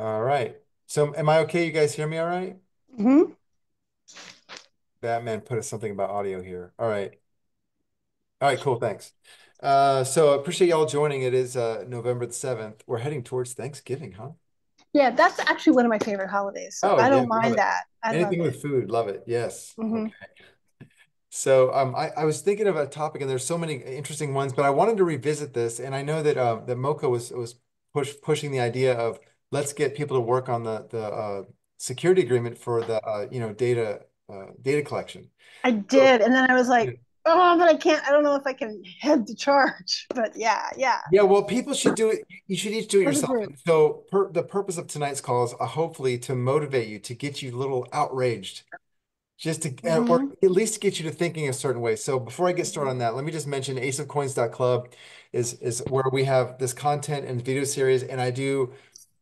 All right. So am I okay? You guys hear me all right? hmm Batman put us something about audio here. All right. All right, cool. Thanks. Uh, so I appreciate y'all joining. It is uh November the 7th. We're heading towards Thanksgiving, huh? Yeah, that's actually one of my favorite holidays. So Oh, I don't love mind that. I love Anything it. with food, love it. Yes. hmm Okay. So um, I, I was thinking of a topic, and there's so many interesting ones, but I wanted to revisit this, and I know that uh, that Mocha was was push pushing the idea of let's get people to work on the the uh, security agreement for the uh, you know data uh, data collection. I So, did. And then I was like, oh, but I can't, I don't know if I can head the charge. But yeah, yeah. Yeah, well, people should do it. You should each do it yourself. so, per, the purpose of tonight's call is uh, hopefully to motivate you, to get you a little outraged, just to, uh, or hmm at least get you to thinking a certain way. So, before I get started on that, let me just mention aceofcoins.club is is where we have this content and video series, and I do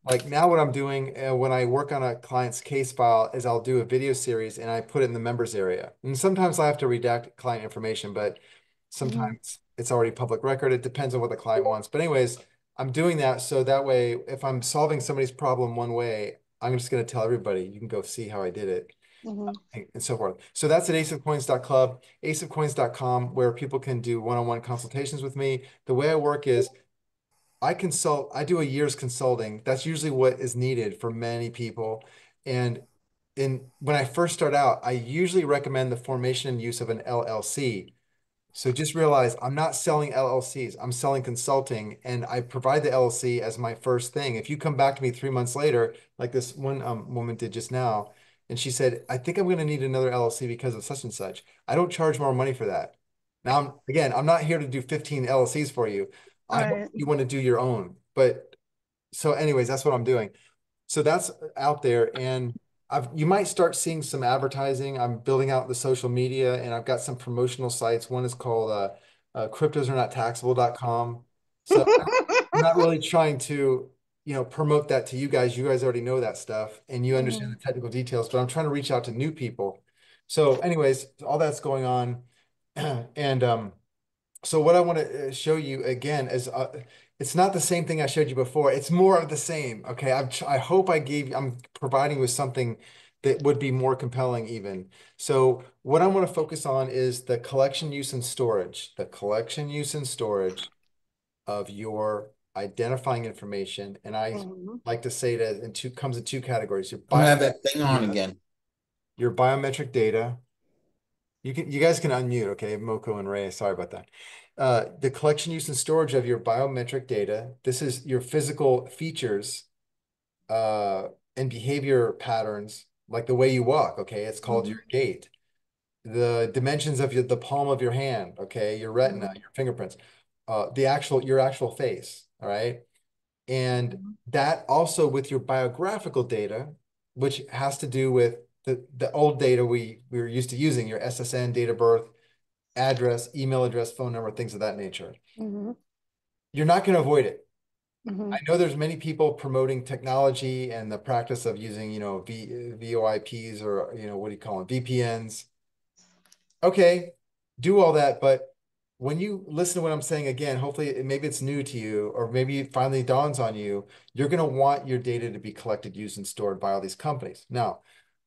like now what I'm doing uh, when I work on a client's case file is I'll do a video series and I put it in the members area. And sometimes I have to redact client information, but hmm sometimes it's already public record. It depends on what the client wants. But anyways, I'm doing that so that way if I'm solving somebody's problem one way, I'm just going to tell everybody, you can go see how I did it hmm and and so forth. So that's at aceofcoins.club, aceofcoins.com, where people can do one-on-one consultations with me. The way I work is I consult, I do a year's consulting. That's usually what is needed for many people. And in when I first start out, I usually recommend the formation and use of an LLC. So just realize I'm not selling LLCs. I'm selling consulting, and I provide the LLC as my first thing. If you come back to me three months later, like this one um, woman did just now, and she said, "I think I'm going to need another LLC because of such and such." I don't charge more money for that. Now, I'm, again, I'm not here to do 15 LLCs for you. I Right. you want to do your own. But so, anyways, that's what I'm doing. So that's out there, and I've you might start seeing some advertising. I'm building out the social media, and I've got some promotional sites. One is called uh, uh, cryptos are not taxable.com. So I'm not really trying to, you know, promote that to you guys. You guys already know that stuff, and you understand hmm the technical details. But I'm trying to reach out to new people. So, anyways, all that's going on, and um. So what I want to show you again is uh, it's not the same thing I showed you before. It's more of the same. Okay. I'm, tr- I hope I gave, I'm providing you with something that would be more compelling even. So what I want to focus on is the collection use and storage, the collection use and storage of your identifying information. And I hmm like to say that in two comes in two categories, your I'm gonna bio have that thing on data, again. your biometric data you can, you guys can unmute, okay? Moko and Ray, sorry about that. Uh, the collection, use, and storage of your biometric data. This is your physical features uh, and behavior patterns, like the way you walk, okay? It's called hmm your gait. The dimensions of your, the palm of your hand, okay? Your retina, hmm your fingerprints, uh, the actual, your actual face, all right? And that also with your biographical data, which has to do with the, the old data we, we were used to using, your SSN, date of birth, address, email address, phone number, things of that nature. hmm You're not going to avoid it. hmm I know there's many people promoting technology and the practice of using, you know, v, VoIPs or, you know, what do you call them, VPNs. Okay, do all that, but when you listen to what I'm saying again, hopefully maybe it's new to you, or maybe it finally dawns on you, you're going to want your data to be collected, used, and stored by all these companies. Now,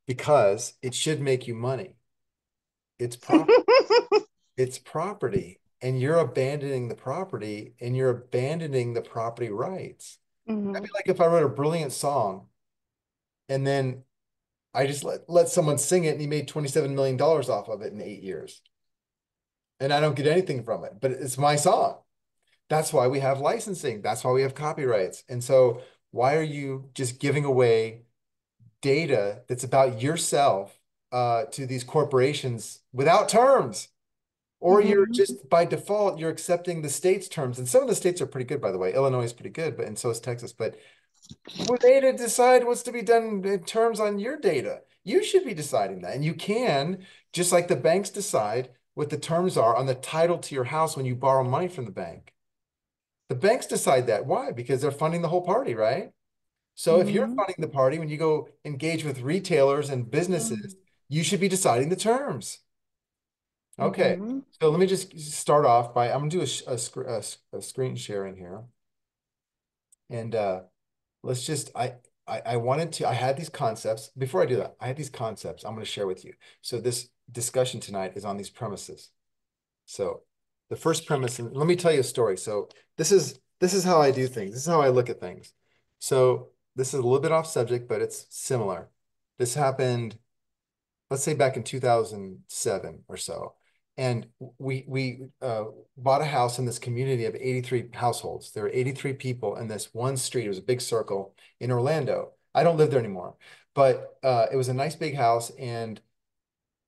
because it should make you money. It's property. It's property, and you're abandoning the property, and you're abandoning the property rights. That'd hmm be like if I wrote a brilliant song, and then I just let let someone sing it, and he made $27 million off of it in eight years, and I don't get anything from it, but it's my song. That's why we have licensing. That's why we have copyrights. And so why are you just giving away data that's about yourself uh, to these corporations without terms? Or you're hmm just by default, you're accepting the state's terms. And some of the states are pretty good, by the way. Illinois is pretty good, but and so is Texas. But are they to decide what's to be done in terms on your data? You should be deciding that. And you can, just like the banks decide what the terms are on the title to your house when you borrow money from the bank. The banks decide that. Why? Because they're funding the whole party, right? So if you're funding the party, when you go engage with retailers and businesses, you should be deciding the terms. Okay, hmm so let me just start off by, I'm gonna do a, a, a, a screen sharing here. And uh, let's just, I, I, I wanted to, I had these concepts. Before I do that, I had these concepts I'm going to share with you. So this discussion tonight is on these premises. So the first premise, and let me tell you a story. So this is this is how I do things. This is how I look at things. So this is a little bit off subject, but it's similar. This happened, let's say back in 2007 or so. And we we uh, bought a house in this community of 83 households. There were 83 people in this one street. It was a big circle in Orlando. I don't live there anymore, but uh, it was a nice big house. And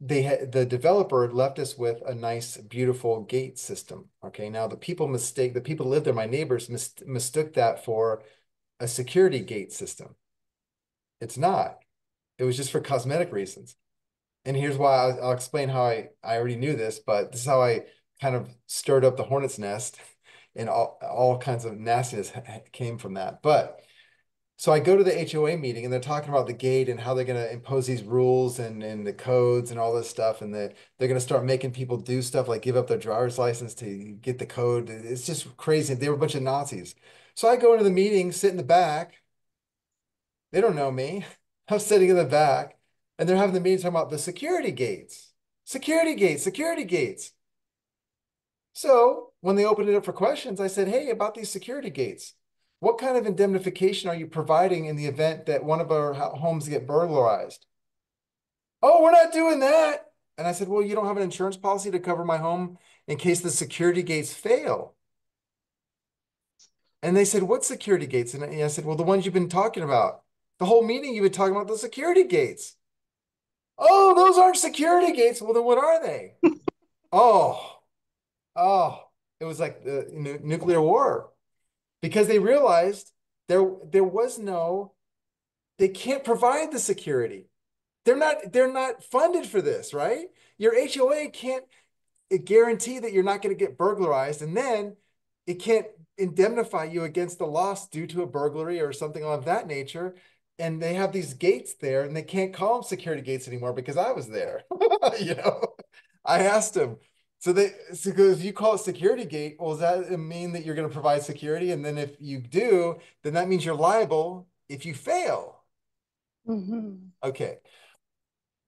they had the developer left us with a nice, beautiful gate system. Okay, now the people mistake the people live there, my neighbors mis mistook that for a security gate system. It's not. It was just for cosmetic reasons. And here's why I'll, I'll explain how I I already knew this, but this is how I kind of stirred up the hornet's nest, and all all kinds of nastiness came from that. But so I go to the HOA meeting and they're talking about the gate and how they're going to impose these rules and, and the codes and all this stuff. And the, they're going to start making people do stuff like give up their driver's license to get the code. It's just crazy. They were a bunch of Nazis. So I go into the meeting, sit in the back. They don't know me. I'm sitting in the back and they're having the meeting talking about the security gates, security gates, security gates. So when they opened it up for questions, I said, Hey, about these security gates what kind of indemnification are you providing in the event that one of our homes get burglarized? Oh, we're not doing that. And I said, well, you don't have an insurance policy to cover my home in case the security gates fail. And they said, what security gates? And I said, well, the ones you've been talking about. The whole meeting you've been talking about the security gates. Oh, those aren't security gates. Well, then what are they? oh, oh, it was like the nuclear war because they realized there there was no they can't provide the security they're not they're not funded for this right your hoa can't guarantee that you're not going to get burglarized and then it can't indemnify you against the loss due to a burglary or something of that nature and they have these gates there and they can't call them security gates anymore because i was there you know i asked them so they so if you call it security gate, well, does that mean that you're going to provide security? And then if you do, then that means you're liable if you fail. Mm-hmm. Okay.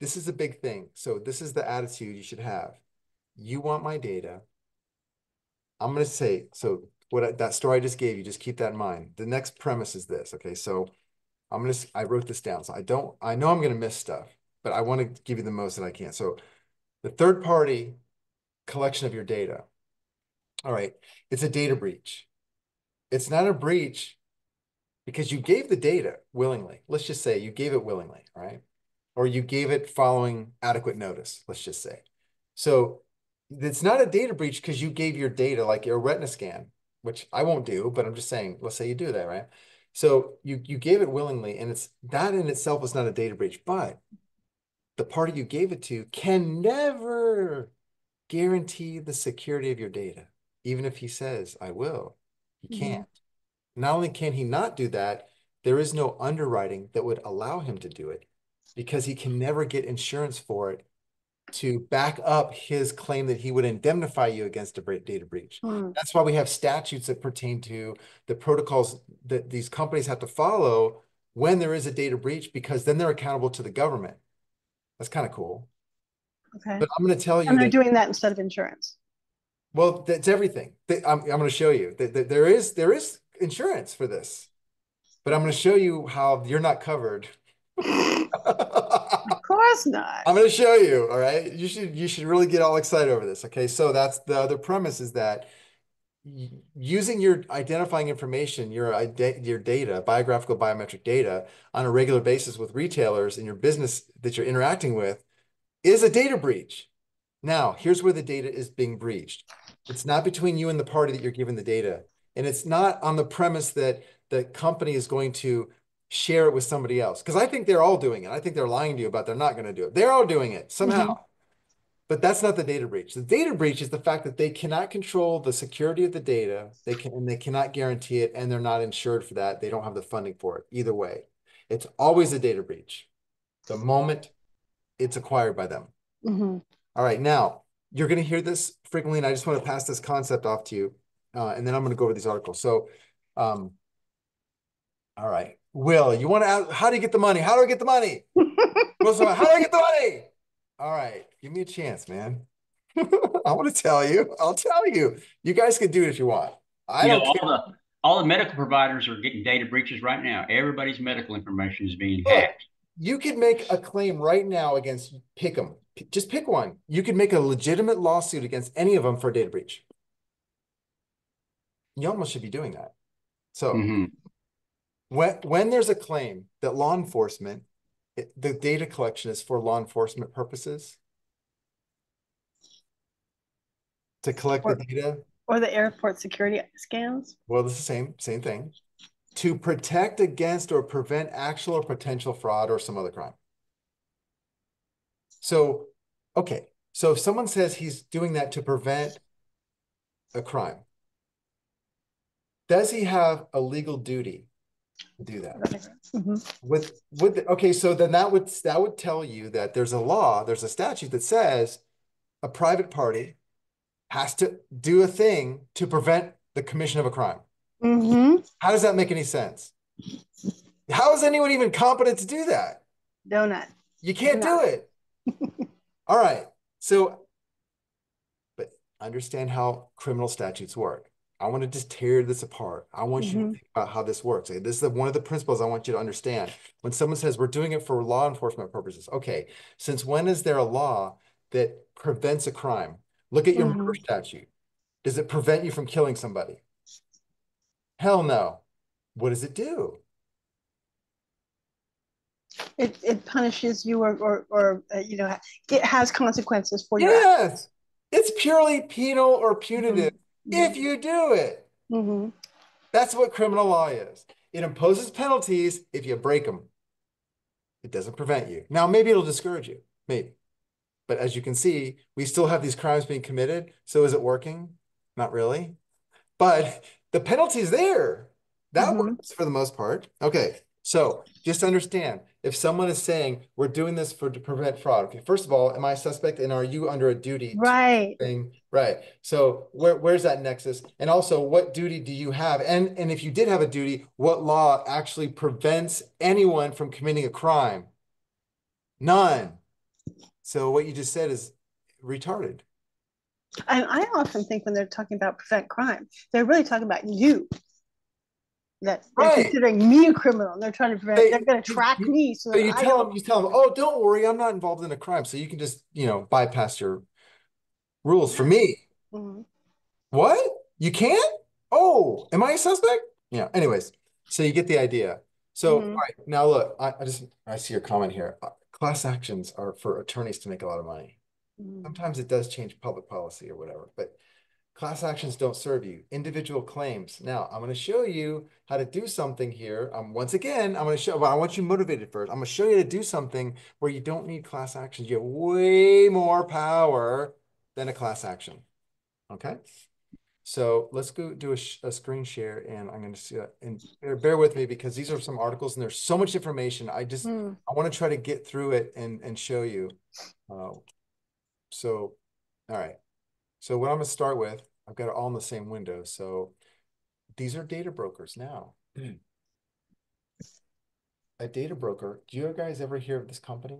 This is a big thing. So this is the attitude you should have. You want my data. I'm going to say, so what I, that story I just gave you, just keep that in mind. The next premise is this. Okay. So I'm going to, I wrote this down. So I don't, I know I'm going to miss stuff, but I want to give you the most that I can. So the third party collection of your data. All right, it's a data breach. It's not a breach because you gave the data willingly. Let's just say you gave it willingly, right? Or you gave it following adequate notice, let's just say. So it's not a data breach because you gave your data like your retina scan, which I won't do, but I'm just saying, let's say you do that, right? So you you gave it willingly, and it's that in itself is not a data breach, but the party you gave it to can never guarantee the security of your data. Even if he says, I will, he mm-hmm. can't. Not only can he not do that, there is no underwriting that would allow him to do it because he can never get insurance for it to back up his claim that he would indemnify you against a data breach. Mm. That's why we have statutes that pertain to the protocols that these companies have to follow when there is a data breach, because then they're accountable to the government. That's kind of cool. Okay. But I'm going to tell you. And they're that, doing that instead of insurance. Well, that's everything. I'm, I'm going to show you that there is there is insurance for this, but I'm going to show you how you're not covered. course not. I'm going to show you. All right. You should you should really get all excited over this. Okay. So that's the other premise is that using your identifying information, your your data, biographical biometric data on a regular basis with retailers in your business that you're interacting with is a data breach. Now, here's where the data is being breached. It's not between you and the party that you're giving the data. And it's not on the premise that the company is going to share it with somebody else. Because I think they're all doing it. I think they're lying to you about they're not going to do it. They're all doing it somehow. Mm-hmm. But that's not the data breach. The data breach is the fact that they cannot control the security of the data. They can and they cannot guarantee it, and they're not insured for that. They don't have the funding for it. Either way, it's always a data breach. The moment it's acquired by them. Mm-hmm. All right, now you're going to hear this frequently, and I just want to pass this concept off to you, uh, and then I'm going to go over these articles. So, um, all right, Will, you want to ask, how do you get the money? How do I get the money? How do I get the money? All right, give me a chance, man. I want to tell you. I'll tell you. You guys can do it if you want. I You don't all care. the all the medical providers are getting data breaches right now. Everybody's medical information is being Look. hacked. You could make a claim right now against pick them. Just pick one. You could make a legitimate lawsuit against any of them for a data breach. You almost should be doing that. So Mhm. When when there's a claim that law enforcement, it, the data collection is for law enforcement purposes to collect the data. Or the airport security scans. Well, it's the same same thing. To protect against or prevent actual or potential fraud or some other crime. So, okay, so if someone says he's doing that to prevent a crime, does he have a legal duty do that? Mhm. With with okay, so then that would that would tell you that there's a law, there's a statute that says a private party has to do a thing to prevent the commission of a crime. Mhm. How does that make any sense? How is anyone even competent to do that? Donut. You can't do it. All right. So, but understand how criminal statutes work. I want to just tear this apart. I want you to Mhm. think about how this works. This is one of the principles I want you to understand. When someone says we're doing it for law enforcement purposes, okay, since when is there a law that prevents a crime? Look at your murder statute. Does it prevent you from killing somebody? Hell no. What does it do? It, it punishes you or, or, or uh, you know, it has consequences for you. Yes, it's purely penal or punitive if you do it. Mhm. That's what criminal law is. It imposes penalties if you break them. It doesn't prevent you. Now, maybe it'll discourage you, maybe. But as you can see, we still have these crimes being committed. So is it working? Not really. But the penalty's there. That Mhm. works for the most part. Okay, so just understand, if someone is saying we're doing this for to prevent fraud, okay, first of all, am I a suspect and are you under a duty Right. thing, right? So where where's that nexus? And also, what duty do you have? And and if you did have a duty, what law actually prevents anyone from committing a crime? None. So what you just said is retarded. And I often think when they're talking about prevent crime, they're really talking about you. That they're Right. considering me a criminal and they're trying to prevent, They- they're going to track you- me so So you I tell don't. them, you tell them, oh, don't worry, I'm not involved in a crime. So you can just, you know, bypass your rules for me. Mhm. What? You can't? Oh, am I a suspect? Yeah. Anyways, so you get the idea. So, Mhm. all right, now look, I, I just I see your comment here. Uh, Class actions are for attorneys to make a lot of money. Mhm. Sometimes it does change public policy or whatever, but class actions don't serve you. Individual claims. Now, I'm going to show you how to do something here. Um, once again, I'm going to show, but I want you motivated first. I'm going to show you to do something where you don't need class actions. You have way more power than a class action. Okay? So let's go do a, a screen share and I'm going to see that. And bear, bear with me because these are some articles and there's so much information. I just, Mm. I want to try to get through it and, and show you. Uh, so, all right. So what I'm going to start with, I've got it all in the same window. So these are data brokers now. A data broker. Do you guys ever hear of this company?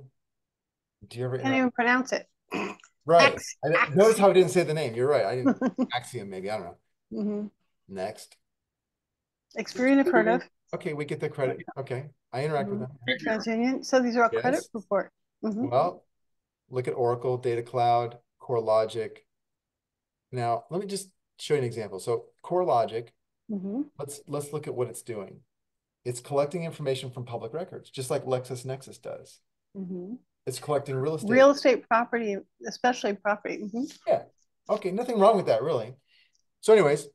Do you ever? Can't even pronounce it. Right. Ax- I notice how I didn't say the name. You're right. I didn't. Acxiom, maybe. I don't know. Mhm. Next. Experian I've heard of. Okay, we get the credit. Okay. I interact with Mhm. them. TransUnion. So these are all credit Yes. report. Mhm. Well, look at Oracle, Data Cloud, CoreLogic. Now, let me just show you an example. So CoreLogic, Mhm. let's let's look at what it's doing. It's collecting information from public records, just like LexisNexis does. Mhm. It's collecting real estate. Real estate property, especially property. Mhm. Yeah. Okay, nothing wrong with that, really. So, anyways,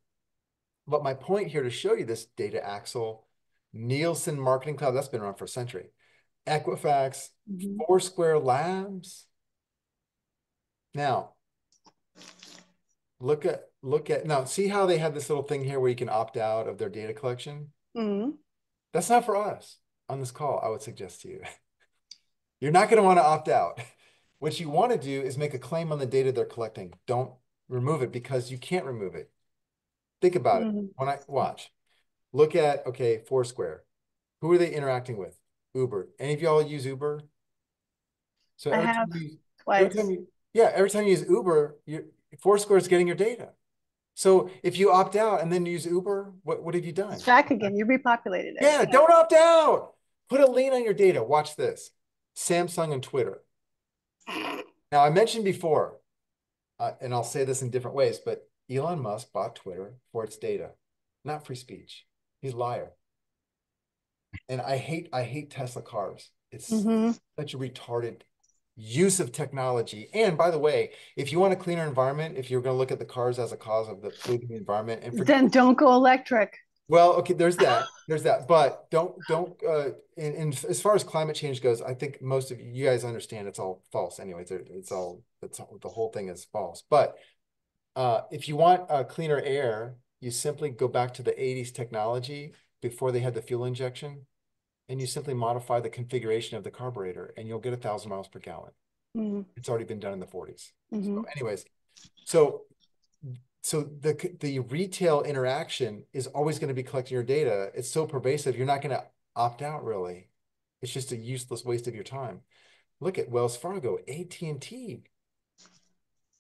but my point here to show you this Data Axle, Nielsen Marketing Cloud, that's been around for a century. Equifax, Mhm. Foursquare Labs. Now, look at look at now, see how they have this little thing here where you can opt out of their data collection? Mhm. That's not for us on this call, I would suggest to you. You're not going to want to opt out. What you want to do is make a claim on the data they're collecting. Don't remove it because you can't remove it. Think about it. Mhm. When I watch, look at, okay, Foursquare. Who are they interacting with? Uber. Any of y'all use Uber? So I every time you, every time you, yeah, every time you use Uber, your Foursquare is getting your data. So if you opt out and then use Uber, what, what have you done? It's back again. You repopulated it. Yeah, don't opt out. Put a lien on your data. Watch this. Samsung and Twitter. Now, I mentioned before, uh, and I'll say this in different ways, but Elon Musk bought Twitter for its data, not free speech. He's a liar. And I hate, I hate Tesla cars. It's Mhm. such a retarded use of technology. And by the way, if you want a cleaner environment, if you're going to look at the cars as a cause of the polluting environment, and Then don't go electric. well, okay, there's that. There's that. But don't don't uh in, in as far as climate change goes, I think most of you guys understand it's all false anyways. It's all it's all, the whole thing is false. But uh if you want a cleaner air, you simply go back to the 80s technology before they had the fuel injection and you simply modify the configuration of the carburetor and you'll get a thousand miles per gallon. Mhm, It's already been done in the 40s. mhm. So anyways, so so the the retail interaction is always going to be collecting your data. It's so pervasive, you're not going to opt out really. It's just a useless waste of your time. Look at Wells Fargo, AT&T.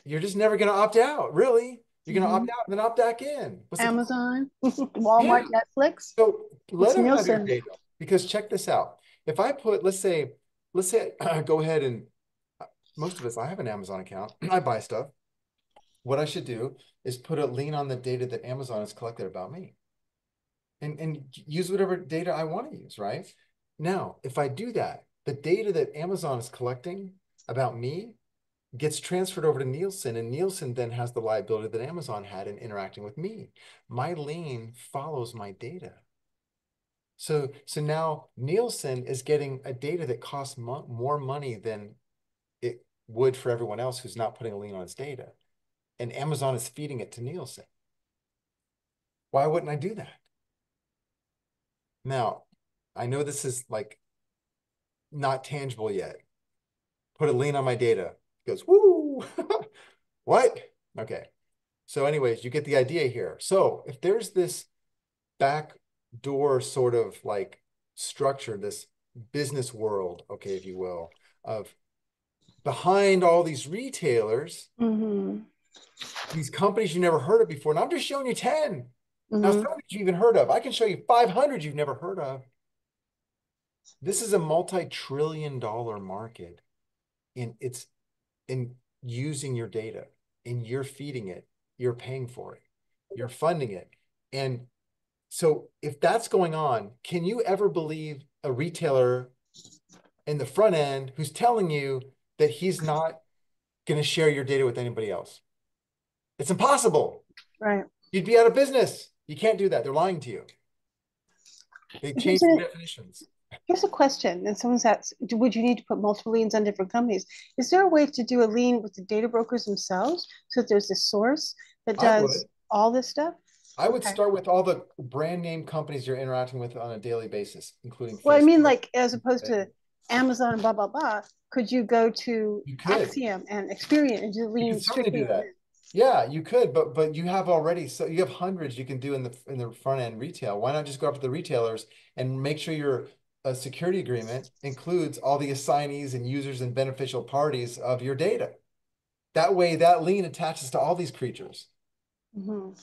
You're just never going to opt out, really. You're going to opt out and then opt back in. What's Amazon, Walmart, Netflix. so let It's them have your data because check this out. If I put, let's say, let's say, go ahead and most of us, I have an Amazon account. I buy stuff. What I should do is put a lien on the data that Amazon has collected about me, and and use whatever data I want to use. Right now, if I do that, the data that Amazon is collecting about me gets transferred over to Nielsen, and Nielsen then has the liability that Amazon had in interacting with me. My lien follows my data. So, so now Nielsen is getting a data that costs mo more money than it would for everyone else who's not putting a lien on its data. And Amazon is feeding it to Nielsen. Why wouldn't I do that? Now, I know this is like not tangible yet. Put a lien on my data. It goes, woo! What? Okay. So anyways, you get the idea here. So if there's this back door sort of like structure, this business world, okay, if you will, of behind all these retailers, Mhm, these companies you never heard of before. And I'm just showing you 10. Now, mhm. some you even heard of. I can show you 500 you've never heard of. This is a multi-trillion dollar market And it's in using your data and you're feeding it, you're paying for it, you're funding it. And so if that's going on, can you ever believe a retailer in the front end who's telling you that he's not going to share your data with anybody else? It's impossible. Right. You'd be out of business. You can't do that. They're lying to you. They Here's changed the definitions. Here's a question, and someone's asked, would you need to put multiple liens on different companies? Is there a way to do a lien with the data brokers themselves? So that there's a source that does all this stuff? I would Okay. start with all the brand name companies you're interacting with on a daily basis, including Well, I mean, like, as opposed to Amazon and blah, blah, blah, could you go to You. Acxiom and Experian and do certainly liens do that. Yeah, you could, but but you have already so you have hundreds you can do in the in the front end retail. Why not just go up to the retailers and make sure your uh, security agreement includes all the assignees and users and beneficial parties of your data. That way, that lien attaches to all these creatures. Mhm.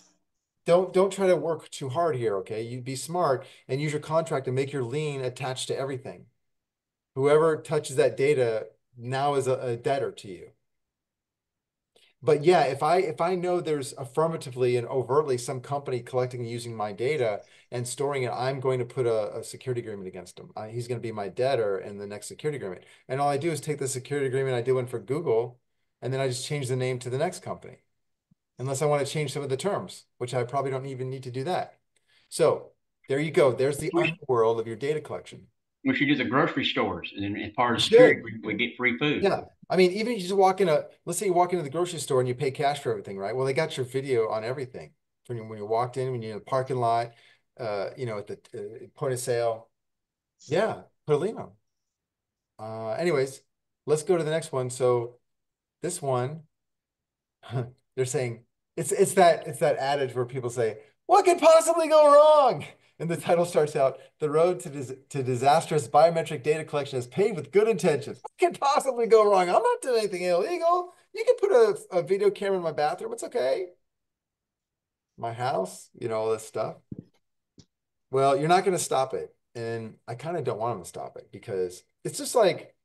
Don't don't try to work too hard here, okay? You be smart and use your contract and make your lien attached to everything. Whoever touches that data now is a, a debtor to you. But yeah, if I if I know there's affirmatively and overtly some company collecting and using my data and storing it, I'm going to put a, a security agreement against him. Uh, he's going to be my debtor in the next security agreement. And all I do is take the security agreement I did one for Google, and then I just change the name to the next company. Unless I want to change some of the terms, which I probably don't even need to do that. So there you go. There's the world of your data collection. We should do the grocery stores, and as part of security, we, we get free food. Yeah. I mean, even you just walk in a, let's say you walk into the grocery store and you pay cash for everything, right? Well, they got your video on everything. When you, when you walked in, when you're in the parking lot, uh, you know, at the uh, point of sale. Yeah, put a lien on. Uh, anyways, let's go to the next one. So this one, they're saying it's it's that it's that adage where people say, "What could possibly go wrong?" And the title starts out, The Road to, dis to Disastrous Biometric Data Collection is Paved with Good Intentions. What can possibly go wrong? I'm not doing anything illegal. You can put a, a video camera in my bathroom. It's okay. My house, you know, all this stuff. Well, you're not going to stop it. And I kind of don't want them to stop it because it's just like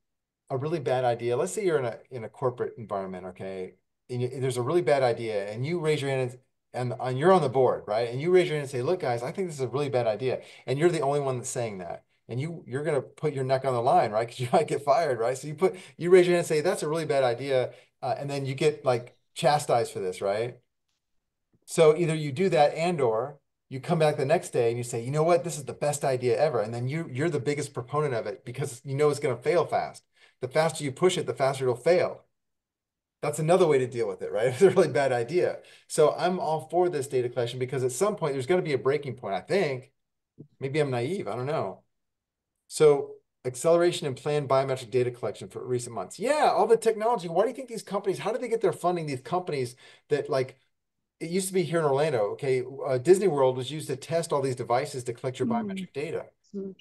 a really bad idea. Let's say you're in a in a corporate environment, okay? And there's a really bad idea, and you raise your hand and, and you're on the board, right? And you raise your hand and say, "Look, guys, I think this is a really bad idea," and you're the only one that's saying that, and you you're gonna put your neck on the line, right? Because you might get fired, right? So you put you raise your hand and say, "That's a really bad idea," uh, and then you get like chastised for this, right? So either you do that and or you come back the next day and you say, you know what, this is the best idea ever. And then you, you're the biggest proponent of it because you know it's going to fail fast. The faster you push it, the faster it'll fail. That's another way to deal with it, right? It's a really bad idea. So I'm all for this data collection because at some point there's going to be a breaking point, I think. Maybe I'm naive, I don't know. So acceleration and planned biometric data collection for recent months. Yeah, all the technology. Why do you think these companies, how do they get their funding? These companies that like it used to be here in Orlando. Okay, uh, Disney World was used to test all these devices to collect your mm. biometric data. Mm.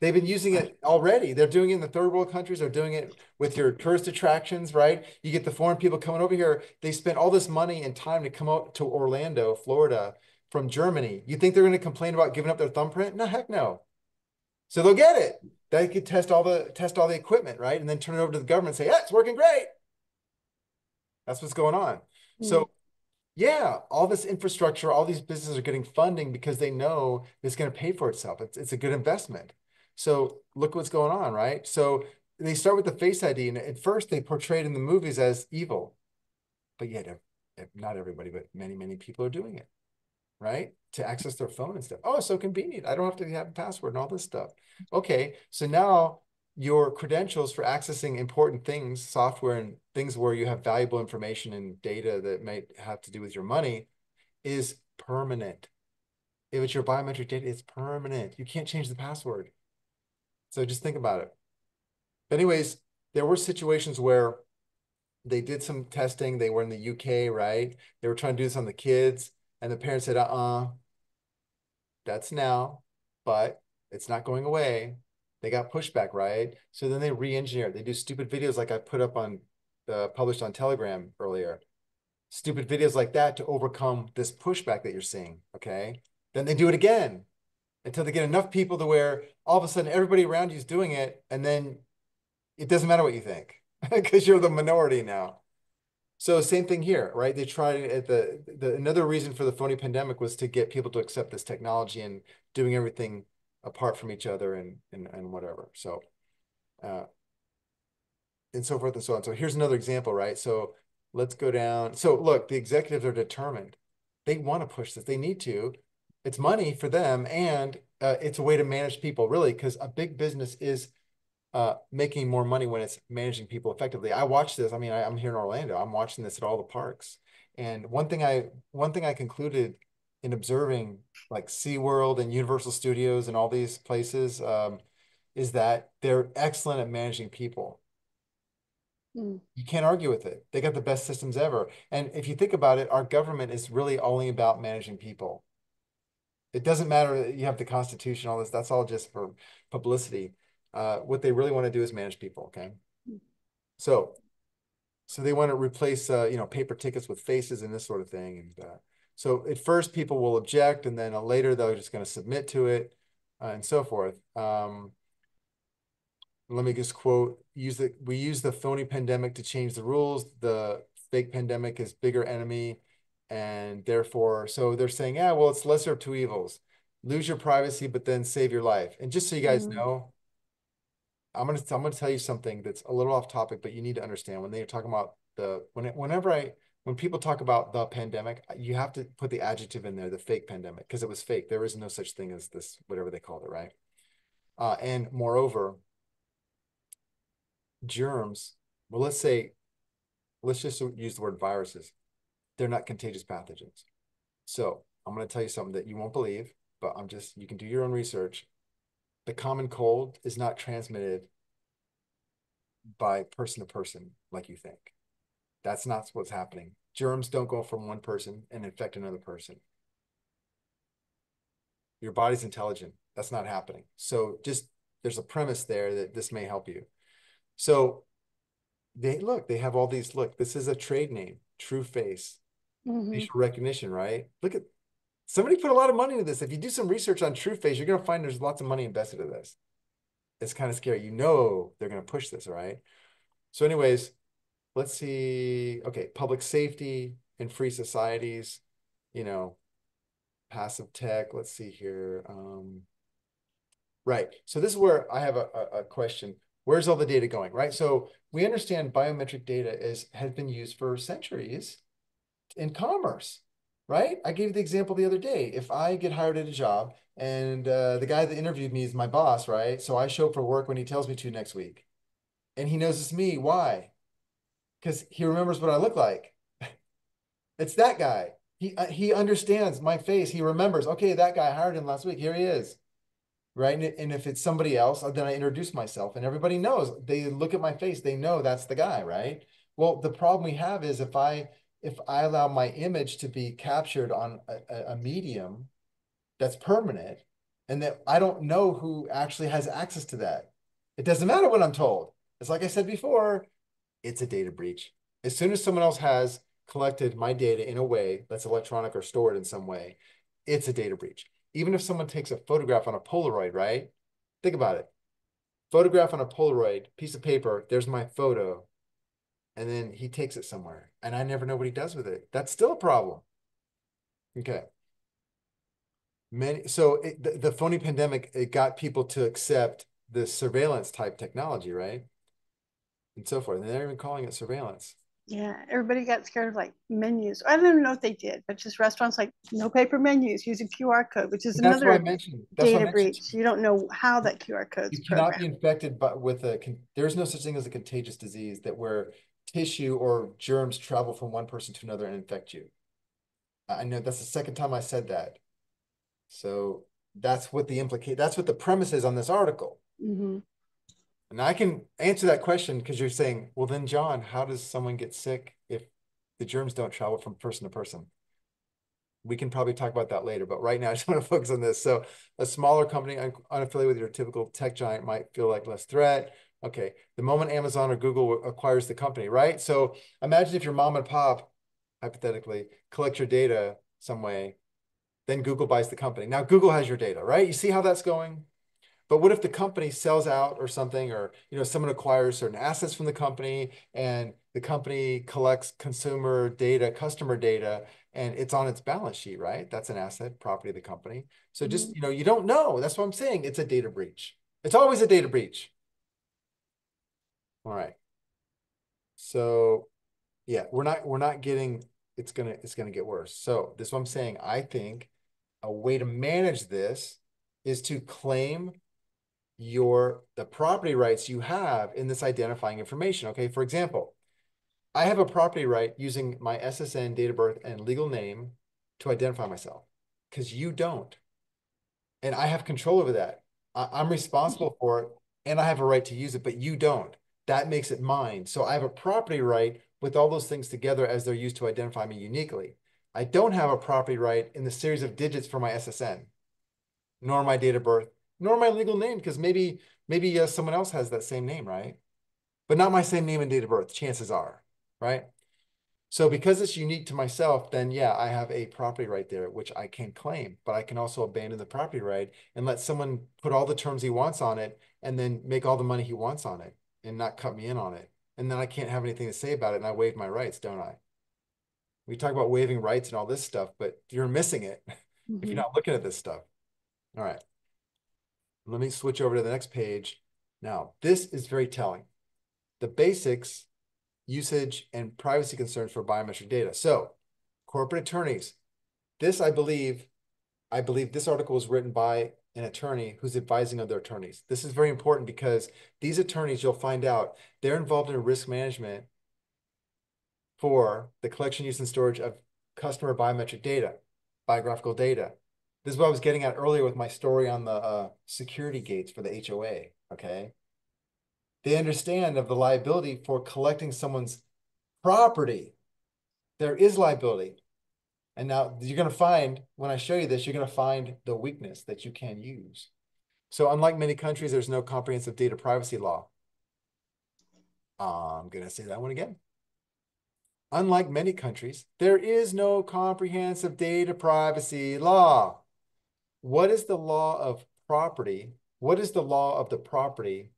They've been using it already. They're doing it in the third world countries. They're doing it with your tourist attractions, right? You get the foreign people coming over here. They spent all this money and time to come out to Orlando, Florida, from Germany. You think they're going to complain about giving up their thumbprint? No, heck no. So they'll get it. They could test all the test all the equipment, right? And then turn it over to the government and say, yeah, it's working great. That's what's going on. Mm. So yeah, all this infrastructure, all these businesses are getting funding because they know it's going to pay for itself. It's, it's a good investment. So look what's going on, right? So they start with the face ID, and at first they portrayed in the movies as evil, but yet not everybody, but many, many people are doing it, right? To access their phone and stuff. Oh, so convenient. I don't have to have a password and all this stuff. Okay, so now your credentials for accessing important things, software and things where you have valuable information and data that might have to do with your money is permanent. If it's your biometric data, it's permanent. You can't change the password. So just think about it. Anyways, there were situations where they did some testing. They were in the UK, right? They were trying to do this on the kids. And the parents said, uh-uh, that's now, but it's not going away they got pushback, right? So then they re-engineer. They do stupid videos like I put up on uh, published on Telegram earlier. Stupid videos like that to overcome this pushback that you're seeing. Okay. Then they do it again until they get enough people to where all of a sudden everybody around you is doing it, and then it doesn't matter what you think because you're the minority now. So same thing here, right? They tried at the, the another reason for the phony pandemic was to get people to accept this technology and doing everything apart from each other and and, and whatever. So uh, and so forth and so on. So here's another example, right? So let's go down. So look, the executives are determined. They want to push this. They need to. It's money for them, and uh, it's a way to manage people, really, because a big business is uh, making more money when it's managing people effectively. I watch this. I mean, I, I'm here in Orlando. I'm watching this at all the parks, and one thing I one thing I concluded in observing like SeaWorld and Universal Studios and all these places um, is that they're excellent at managing people. Mm. You can't argue with it. They got the best systems ever. And if you think about it, our government is really only about managing people. It doesn't matter that you have the Constitution, all this, that's all just for publicity. Uh, what they really want to do is manage people, okay? So, so they want to replace, uh, you know, paper tickets with faces and this sort of thing. And uh, so at first people will object and then later they're just going to submit to it uh, and so forth. Um, let me just quote, use the, we use the phony pandemic to change the rules. The fake pandemic is bigger enemy. And therefore, so they're saying, yeah, well, it's lesser of two evils. Lose your privacy, but then save your life. And just so you guys mm -hmm. know, I'm gonna I'm gonna tell you something that's a little off topic, but you need to understand when they're talking about the when it, whenever I when people talk about the pandemic, you have to put the adjective in there, the fake pandemic, because it was fake. There is no such thing as this, whatever they called it, right? Uh, and moreover, germs, well, let's say, let's just use the word viruses. They're not contagious pathogens. So I'm going to tell you something that you won't believe, but I'm just, you can do your own research. The common cold is not transmitted by person to person like you think. That's not what's happening. Germs don't go from one person and infect another person. Your body's intelligent. That's not happening. So just there's a premise there that this may help you. So they look, they have all these. Look, this is a trade name, True Face, Mhm. facial recognition, right? Look at somebody put a lot of money into this. If you do some research on True Face, you're gonna find there's lots of money invested in this. It's kind of scary. You know they're gonna push this, right? So, anyways, let's see. Okay, public safety and free societies, you know, passive tech. Let's see here. Um, right. So this is where I have a, a, a question. Where's all the data going, right? So we understand biometric data is has been used for centuries in commerce, right? I gave you the example the other day. If I get hired at a job and uh, the guy that interviewed me is my boss, right? So I show up for work when he tells me to next week, and he knows it's me. Why? Because he remembers what I look like. it's that guy. He uh, he understands my face. He remembers. Okay, that guy hired him last week. Here he is. Right. And, and if it's somebody else, uh, then I introduce myself and everybody knows. They look at my face. They know that's the guy, right? Well, the problem we have is if I if I allow my image to be captured on a, a medium that's permanent and that I don't know who actually has access to that. It doesn't matter what I'm told. It's like I said before, it's a data breach. As soon as someone else has collected my data in a way that's electronic or stored in some way, it's a data breach. Even if someone takes a photograph on a Polaroid, right? Think about it. Photograph on a Polaroid, piece of paper, there's my photo. And then he takes it somewhere and I never know what he does with it. That's still a problem. Okay. Many, so it, the, the phony pandemic, it got people to accept the surveillance type technology, right? And so forth. And they're even calling it surveillance. Yeah, everybody got scared of like menus. I don't even know what they did, but just restaurants like no paper menus using QR code, which is that's another mentioned. That's what I data breach. You don't know how that QR code. You cannot be infected but with a, con- there's no such thing as a contagious disease that where tissue or germs travel from one person to another and infect you. I know that's the second time I said that. So that's what the implicate, that's what the premise is on this article. Mhm. And I can answer that question because you're saying, well, then, John, how does someone get sick if the germs don't travel from person to person? We can probably talk about that later, but right now I just want to focus on this. So a smaller company un- unaffiliated with your typical tech giant might feel like less threat. Okay, the moment Amazon or Google acquires the company, right? So imagine if your mom and pop, hypothetically, collect your data some way, then Google buys the company. Now Google has your data, right? You see how that's going? But what if the company sells out or something, or you know, someone acquires certain assets from the company and the company collects consumer data, customer data, and it's on its balance sheet, right? That's an asset, property of the company. So just, mm-hmm. you know, you don't know. That's what I'm saying. It's a data breach. It's always a data breach. All right. So yeah, we're not we're not getting it's gonna it's gonna get worse. So this is what I'm saying. I think a way to manage this is to claim your the property rights you have in this identifying information. Okay, for example, I have a property right using my SSN, date of birth, and legal name to identify myself because you don't. And I have control over that. I, I'm responsible for it and I have a right to use it, but you don't. That makes it mine. So I have a property right with all those things together as they're used to identify me uniquely. I don't have a property right in the series of digits for my SSN, nor my date of birth, nor my legal name, because maybe maybe uh, someone else has that same name, right? But not my same name and date of birth. Chances are, right? So because it's unique to myself, then yeah, I have a property right there, which I can claim, but I can also abandon the property right and let someone put all the terms he wants on it and then make all the money he wants on it and not cut me in on it. And then I can't have anything to say about it and I waive my rights, don't I? We talk about waiving rights and all this stuff, but you're missing it if Mhm. you're not looking at this stuff. All right. Let me switch over to the next page. Now, this is very telling. The basics, usage, and privacy concerns for biometric data. So, corporate attorneys, this I believe, I believe this article was written by an attorney who's advising other attorneys. This is very important because these attorneys, you'll find out, they're involved in risk management for the collection, use, and storage of customer biometric data, biographical data. This is what I was getting at earlier with my story on the uh, security gates for the HOA. Okay. They understand of the liability for collecting someone's property. There is liability. And now you're going to find, when I show you this, you're going to find the weakness that you can use. So unlike many countries, there's no comprehensive data privacy law. I'm going to say that one again. Unlike many countries, there is no comprehensive data privacy law. What is the law of property? What is the law of the property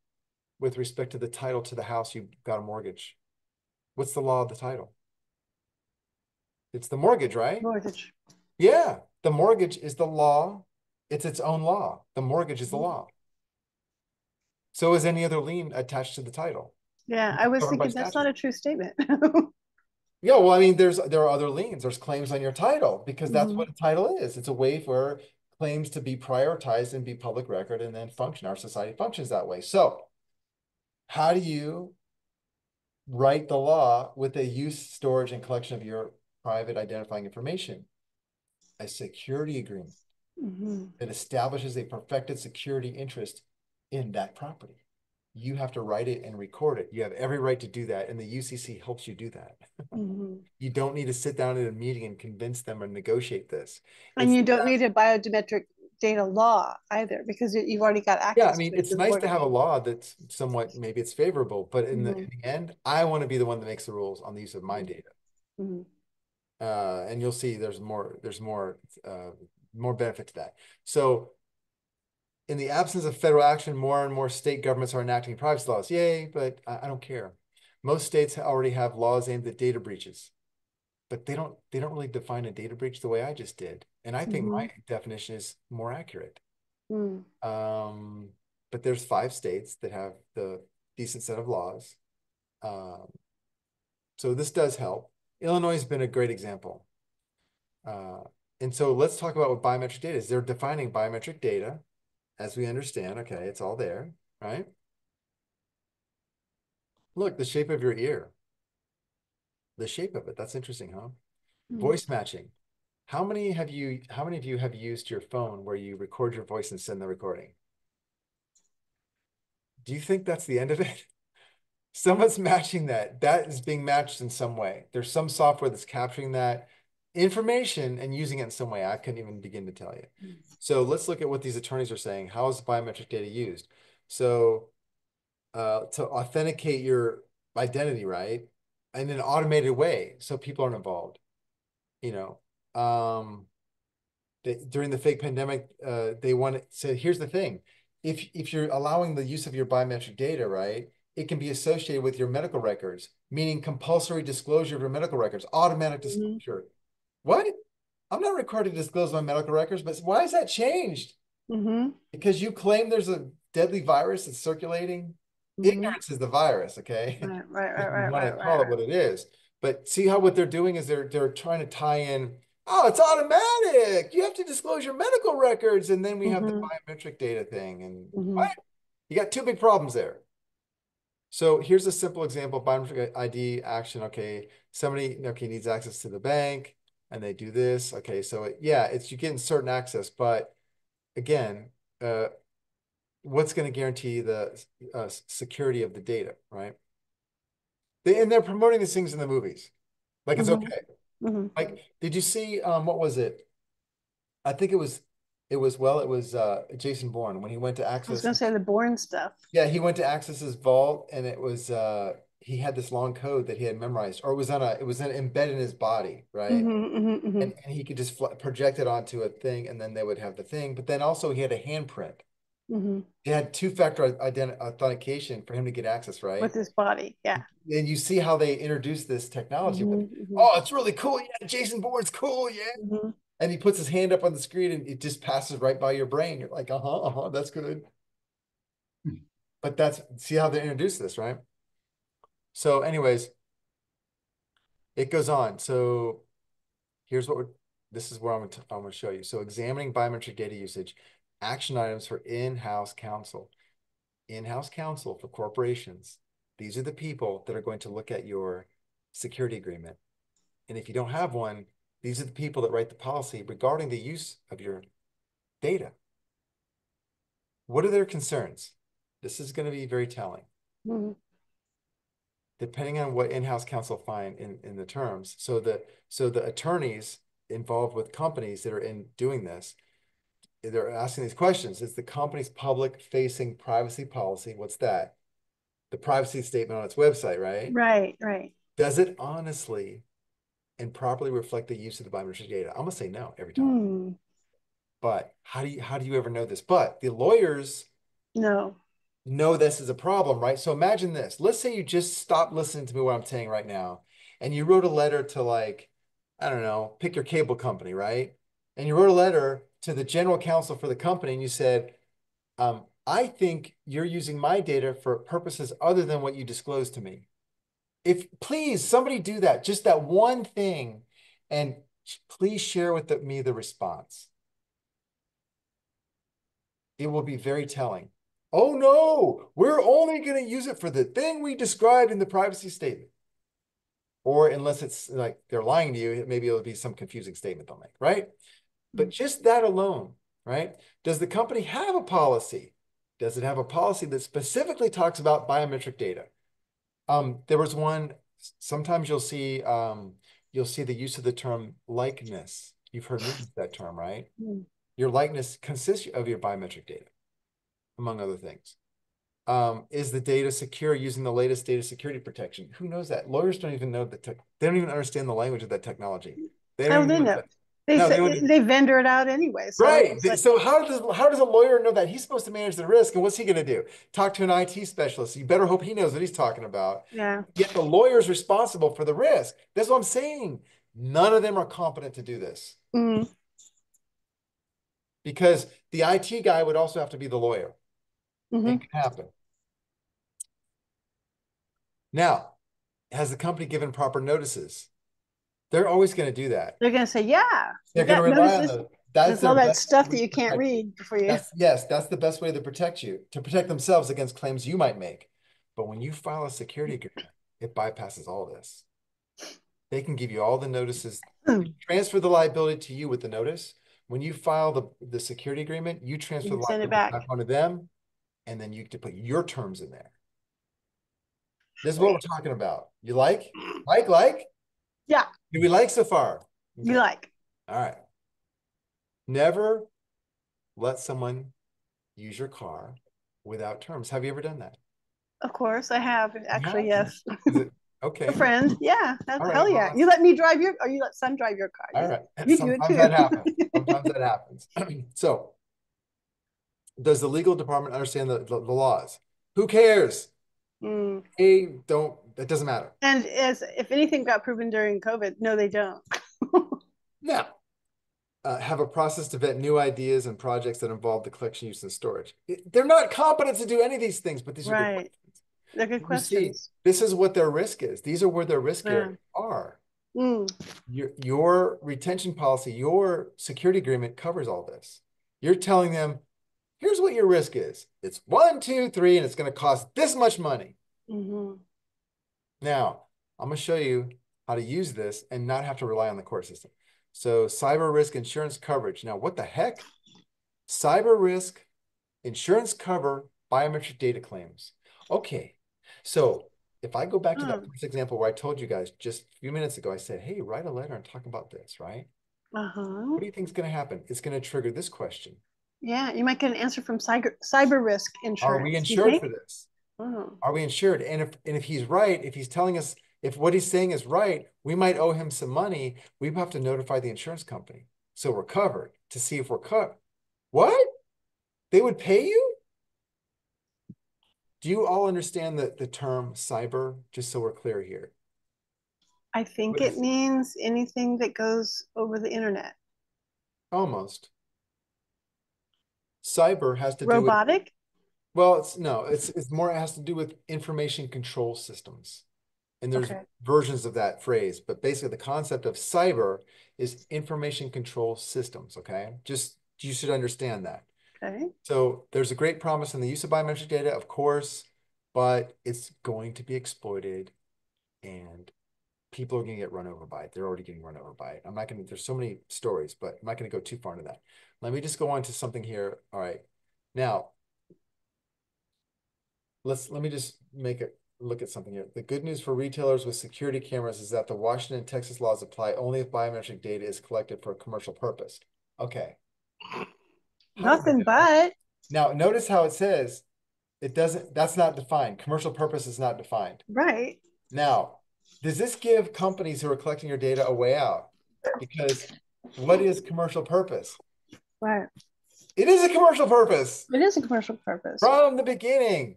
with respect to the title to the house you got a mortgage? What's the law of the title? It's the mortgage, right? Mortgage. Yeah, the mortgage is the law. It's its own law. The mortgage is the Mhm. law. So is any other lien attached to the title. Yeah, I was thinking that's not a true statement. Yeah, well, I mean, there's there are other liens. There's claims on your title because that's Mhm. what a title is. It's a way for claims to be prioritized and be public record and then function. Our society functions that way. So, how do you write the law with the use, storage, and collection of your private identifying information? A security agreement Mhm. that establishes a perfected security interest in that property. You have to write it and record it. You have every right to do that, and the UCC helps you do that. Mhm. You don't need to sit down at a meeting and convince them or negotiate this. And It's you don't not- need a biometric data law either because you- you've already got access. Yeah, I mean, it it's nice to have a law that's somewhat, maybe it's favorable, but in the, Mhm. in the end, I want to be the one that makes the rules on the use of my Mhm. data. Mhm. Uh, and you'll see there's more, there's more, uh, more benefit to that. So in the absence of federal action, more and more state governments are enacting privacy laws. Yay, but I, I don't care. Most states already have laws aimed at data breaches. But they don't, they don't really define a data breach the way I just did. And I think my definition is more accurate. Mm. Um, but there's five states that have the decent set of laws. Um, so this does help. Illinois has been a great example. Uh, and so let's talk about what biometric data is. They're defining biometric data as we understand. Okay, it's all there, right? Look, the shape of your ear. The shape of it. That's interesting, huh? Mm. Voice matching. How many have you, how many of you have used your phone where you record your voice and send the recording? Do you think that's the end of it? Someone's matching that. That is being matched in some way. There's some software that's capturing that information and using it in some way. I couldn't even begin to tell you. Mm. So let's look at what these attorneys are saying. How is biometric data used? So uh, to authenticate your identity, right? In an automated way, so people aren't involved. You know, um, they, during the fake pandemic, uh, they wanted. So here's the thing: if if you're allowing the use of your biometric data, right, it can be associated with your medical records, meaning compulsory disclosure of your medical records, automatic Mhm. disclosure. What? I'm not required to disclose my medical records, but why is that changed? Mhm. Because you claim there's a deadly virus that's circulating. Mhm. Ignorance is the virus, okay? Right, right, if right, you right, want right, to call right. it what it is. But see how what they're doing is they're they're trying to tie in, oh, it's automatic. You have to disclose your medical records, and then we have the Mhm. biometric data thing. And Mhm. what? You got two big problems there. So here's a simple example, biometric ID action. Okay, somebody okay needs access to the bank, and they do this. Okay, so it, yeah, it's you're getting certain access, but again, uh, what's going to guarantee the uh, security of the data, right? They, and they're promoting these things in the movies. Like it's Mhm. okay. Mhm. Like, did you see um what was it? I think it was it was well, it was uh Jason Bourne when he went to Access. I was gonna say the Bourne stuff. yeah, he went to access his vault and it was uh he had this long code that he had memorized, or it was on a it was an embedded in his body, right? Mhm, mhm, mhm. And, and he could just fl project it onto a thing and then they would have the thing. But then also he had a handprint. Mhm. He had two-factor ident authentication for him to get access, right? With his body, yeah. And you see how they introduced this technology with, Mhm, mhm, oh, it's really cool. Yeah, Jason Bourne's cool. Yeah. And he puts his hand up on the screen and it just passes right by your brain. You're like, uh-huh, uh-huh, that's good. Hmm. But that's, see how they introduce this, right? So anyways, it goes on. So here's what we're, this is where I'm, gonna- I'm going to show you. So examining biometric data usage, action items for in-house counsel. In-house counsel for corporations. These are the people that are going to look at your security agreement. And if you don't have one, these are the people that write the policy regarding the use of your data. What are their concerns? This is going to be very telling. Mhm. Depending on what in-house counsel find in, in the terms. So the so the attorneys involved with companies that are in doing this. They're asking these questions. Is the company's public facing privacy policy? What's that? The privacy statement on its website, right? Right, right. Does it honestly and properly reflect the use of the biometric data? I'm gonna say no every time. Hmm, But how do you how do you ever know this? But the lawyers no. know this is a problem, right? So imagine this. Let's say you just stop listening to me what I'm saying right now, and you wrote a letter to like, I don't know, pick your cable company, right? And you wrote a letter to the general counsel for the company, and you said, um, I think you're using my data for purposes other than what you disclosed to me. If please somebody do that, just that one thing, and please share with the, me the response. It will be very telling. Oh no, we're only going to use it for the thing we described in the privacy statement. Or unless it's like they're lying to you, maybe it'll be some confusing statement they'll make, right? But mm-hmm. just that alone, right? Does the company have a policy? Does it have a policy that specifically talks about biometric data? Um, there was one, sometimes you'll see um, you'll see the use of the term likeness. You've heard me use that term, right? Hmm. Your likeness consists of your biometric data, among other things. Um, is the data secure using the latest data security protection? Who knows that? Lawyers don't even know tech. They don't even understand the language of that technology. They don't do even they know know? that- They No, they wouldn't- they vendor it out anyway. So Right. like- So how does how does a lawyer know that? He's supposed to manage the risk, and what's he going to do? Talk to an IT specialist. You better hope he knows what he's talking about. Yeah. Yet the lawyer's responsible for the risk. That's what I'm saying. None of them are competent to do this Mm, because the IT guy would also have to be the lawyer. mhm. It can happen. Now, has the company given proper notices? They're always going to do that. They're gonna say, yeah. They're going to rely on. That's all that stuff that you can't protect- read before you. That's, yes, that's the best way to protect you, to protect themselves against claims you might make. But when you file a security agreement, it bypasses all this. They can give you all the notices, Hmm. transfer the liability to you with the notice. When you file the, the security agreement, you transfer You the liability back. back onto them, and then you get to put your terms in there. This is what we're talking about. You like? Like, like? Yeah. Do we like so far? You Okay. like, All right. Never let someone use your car without terms. Have you ever done that? of course, I have, actually, have? yes. Okay? A friend, yeah, that's, right, hell yeah. that's- You let me drive your, or you let son drive your car. All right. You do it Sometimes too. that happens. Sometimes that happens. So, does the legal department understand the, the, the laws? Who cares? Mm. Hey, don't, it doesn't matter. And as, if anything got proven during COVID, no, they don't. Now, uh, have a process to vet new ideas and projects that involve the collection, use, and storage. They're not competent to do any of these things, but these are good Right. questions. They're good You see, this is what their risk is. These are where their risk Yeah. are. Mm, Your, your retention policy, your security agreement covers all this. You're telling them, here's what your risk is. It's one, two, three, and it's going to cost this much money. mhm. Now, I'm going to show you how to use this and not have to rely on the court system. So cyber risk insurance coverage. Now, what the heck? Cyber risk insurance cover biometric data claims. Okay. So if I go back to that Hmm. first example where I told you guys just a few minutes ago, I said, hey, write a letter and talk about this, right? Uh-huh. What do you think is going to happen? It's going to trigger this question. Yeah, you might get an answer from cyber, cyber risk insurance. Are we insured for this? Are we insured? And if and if he's right, if he's telling us if what he's saying is right, we might owe him some money. We have to notify the insurance company. So we're covered to see if we're covered. What? They would pay you? Do you all understand the, the term cyber? Just so we're clear here. I think What it is- means anything that goes over the internet. Almost. Cyber has to do with Robotic? Well, it's no, it's it's more it has to do with information control systems. And there's Okay. versions of that phrase, but basically the concept of cyber is information control systems, okay? Just you should understand that. Okay. So there's a great promise in the use of biometric data, of course, but it's going to be exploited and people are going to get run over by it. They're already getting run over by it. I'm not going to, there's so many stories, but I'm not going to go too far into that. Let me just go on to something here. All right. Now, let's, let me just make a look at something here. The good news for retailers with security cameras is that the Washington and Texas laws apply only if biometric data is collected for a commercial purpose. Okay. How do I Nothing but, Now, notice how it says, it doesn't, that's not defined. Commercial purpose is not defined. right, Now, does this give companies who are collecting your data a way out? Because what is commercial purpose? right. It is a commercial purpose It is a commercial purpose. from the beginning.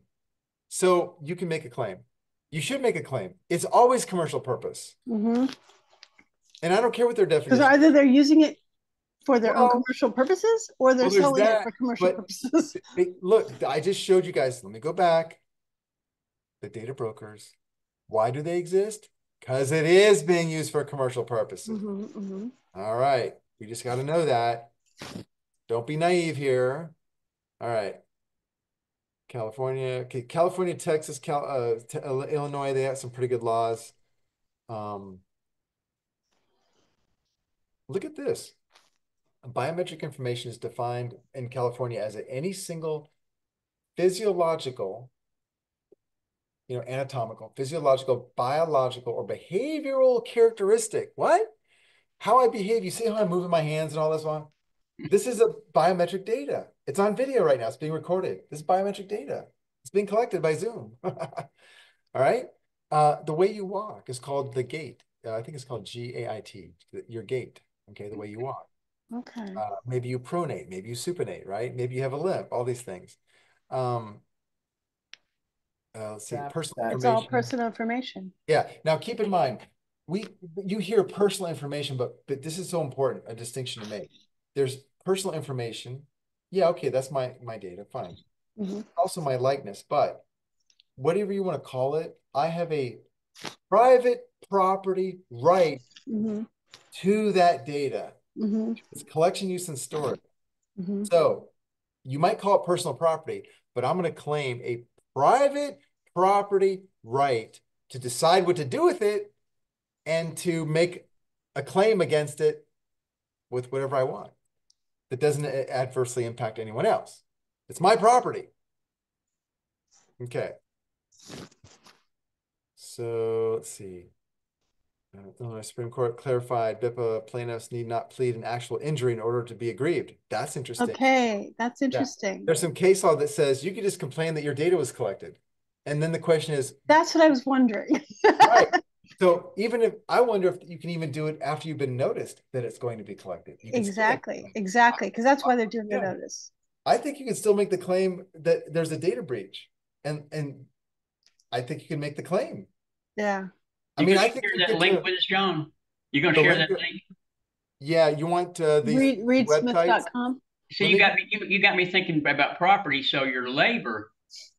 So you can make a claim. You should make a claim. It's always commercial purpose. Mm-hmm. And I don't care what their definition. Because either they're using it for their own commercial purposes or they're Well, selling it for commercial purposes. Hey, Look, I just showed you guys. Let me go back. The data brokers. Why do they exist? Because it is being used for commercial purposes. Mhm, mhm. All right. We just got to know that. Don't be naive here. All right. California, okay, California, Texas, Cal, uh, Te- Illinois, they have some pretty good laws. Um, look at this. Biometric information is defined in California as any single physiological, you know, anatomical, physiological, biological, or behavioral characteristic. What? How I behave. You see how I'm moving my hands and all this one? This is a biometric data. It's on video right now. It's being recorded. This is biometric data. It's being collected by Zoom. All right. Uh, the way you walk is called the gait. Uh, I think it's called G-A-I-T, your gait. Okay, the way you walk. Okay. Uh, maybe you pronate, maybe you supinate, right? Maybe you have a limp, all these things. Um, uh, let's see, That- personal It's all personal information. Yeah. Now keep in mind, we you hear personal information, but but this is so important, a distinction to make. There's personal information. Yeah, okay, that's my my data, fine. Mhm. Also my likeness, but whatever you want to call it, I have a private property right Mhm, to that data. mhm, It's collection, use, and storage. mhm. So you might call it personal property, but I'm going to claim a private property right to decide what to do with it and to make a claim against it with whatever I want that doesn't adversely impact anyone else. It's my property. Okay. So let's see. Uh, Illinois Supreme Court clarified BIPA plaintiffs need not plead an actual injury in order to be aggrieved. That's interesting. Okay, that's interesting. There's some case law that says you could just complain that your data was collected. And then the question is, That's what I was wondering. right. So even if, I wonder if you can even do it after you've been noticed that it's going to be collected. You can still make the Exactly, exactly, because that's why they're doing the notice. I think you can still make the claim that there's a data breach. And, and I think you can make the claim. Yeah. I You mean, I think share that link do- with us, John? You gonna share link- that link? yeah, you want, uh, these Read, websites? reedsmith.com. See, you got me, you, you got me thinking about property, so your labor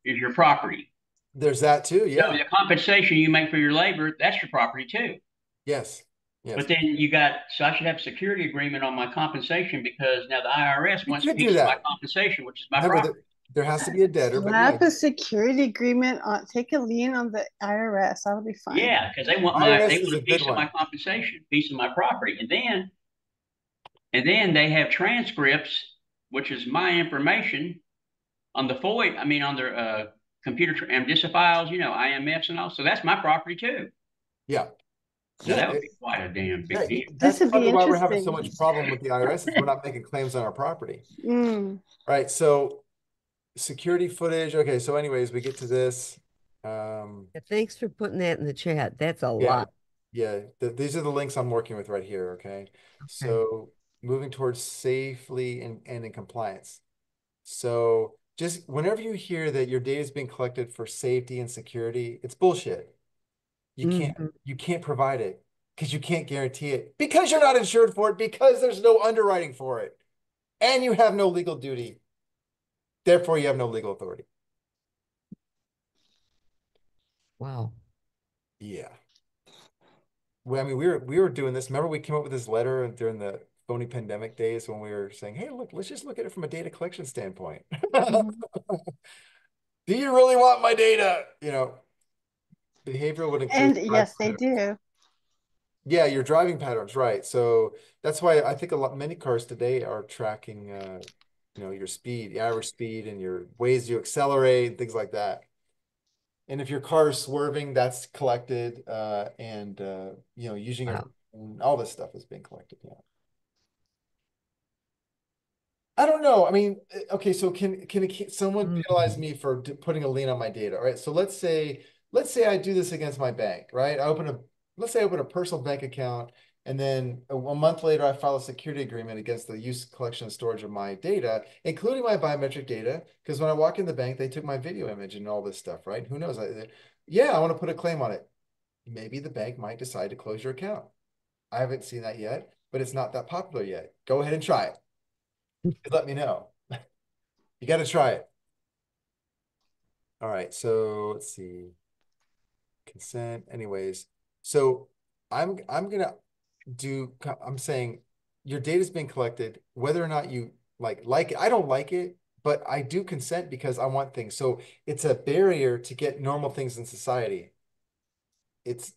is your property. There's that too. So Yeah. the compensation you make for your labor, that's your property too. Yes. Yes. But then you got, so I should have a security agreement on my compensation because now the IRS You wants a could do piece of my compensation, which is my Remember property. that there has to be a debtor, but Slap yeah, a security agreement on, take a lien on the IRS, that'll be fine. Yeah, because they want my, IRS they want a a piece good of my compensation, piece of my property, and then, and then they have transcripts, which is my information on the FOIA, I mean, on their, uh, computer, tr- and just the files, you know, IMFs and all, so that's my property too. yeah. So Yeah, that would it- be quite a damn Yeah, big deal. that's would be probably why we're having so much problem with the IRS is we're not making claims on our property. Mm, Right, so security footage, okay, so anyways, we get to this. Um, Yeah, Thanks for putting that in the chat. That's a yeah, lot. yeah, th- these are the links I'm working with right here, okay? So moving towards safely and, and in compliance. So just whenever you hear that your data is being collected for safety and security, it's bullshit. You can't Mhm. you can't provide it because you can't guarantee it because you're not insured for it because there's no underwriting for it and you have no legal duty. Therefore, you have no legal authority. Wow. Yeah. Well, I mean, we were we were doing this. Remember, we came up with this letter during the phony pandemic days when we were saying, "Hey, look, let's just look at it from a data collection standpoint." mhm. Do you really want my data? You know, behavioral would include And yes, they do. Yeah, your driving patterns, right? So that's why I think a lot many cars today are tracking, uh, you know, your speed, the average speed, and your ways you accelerate, things like that. And if your car is swerving, that's collected, uh, and, uh, you know, using Wow. phone, all this stuff is being collected, yeah. I don't know. I mean, eh, okay, so can can, can someone Mm. penalize me for d- putting a lien on my data? All right. So let's say let's say I do this against my bank, right? I open a let's say I open a personal bank account and then a, a month later I file a security agreement against the use, collection, and storage of my data, including my biometric data, because when I walk in the bank, they took my video image and all this stuff, right? Who knows? I, yeah, I want to put a claim on it. Maybe the bank might decide to close your account. I haven't seen that yet, but it's not that popular yet. Go ahead and try it let me know. You got to try it. All right, so let's see. Consent, anyways. So I'm I'm gonna do I'm saying your data's being collected, whether or not you like like it. I don't like it, but I do consent because I want things. So it's a barrier to get normal things in society. It's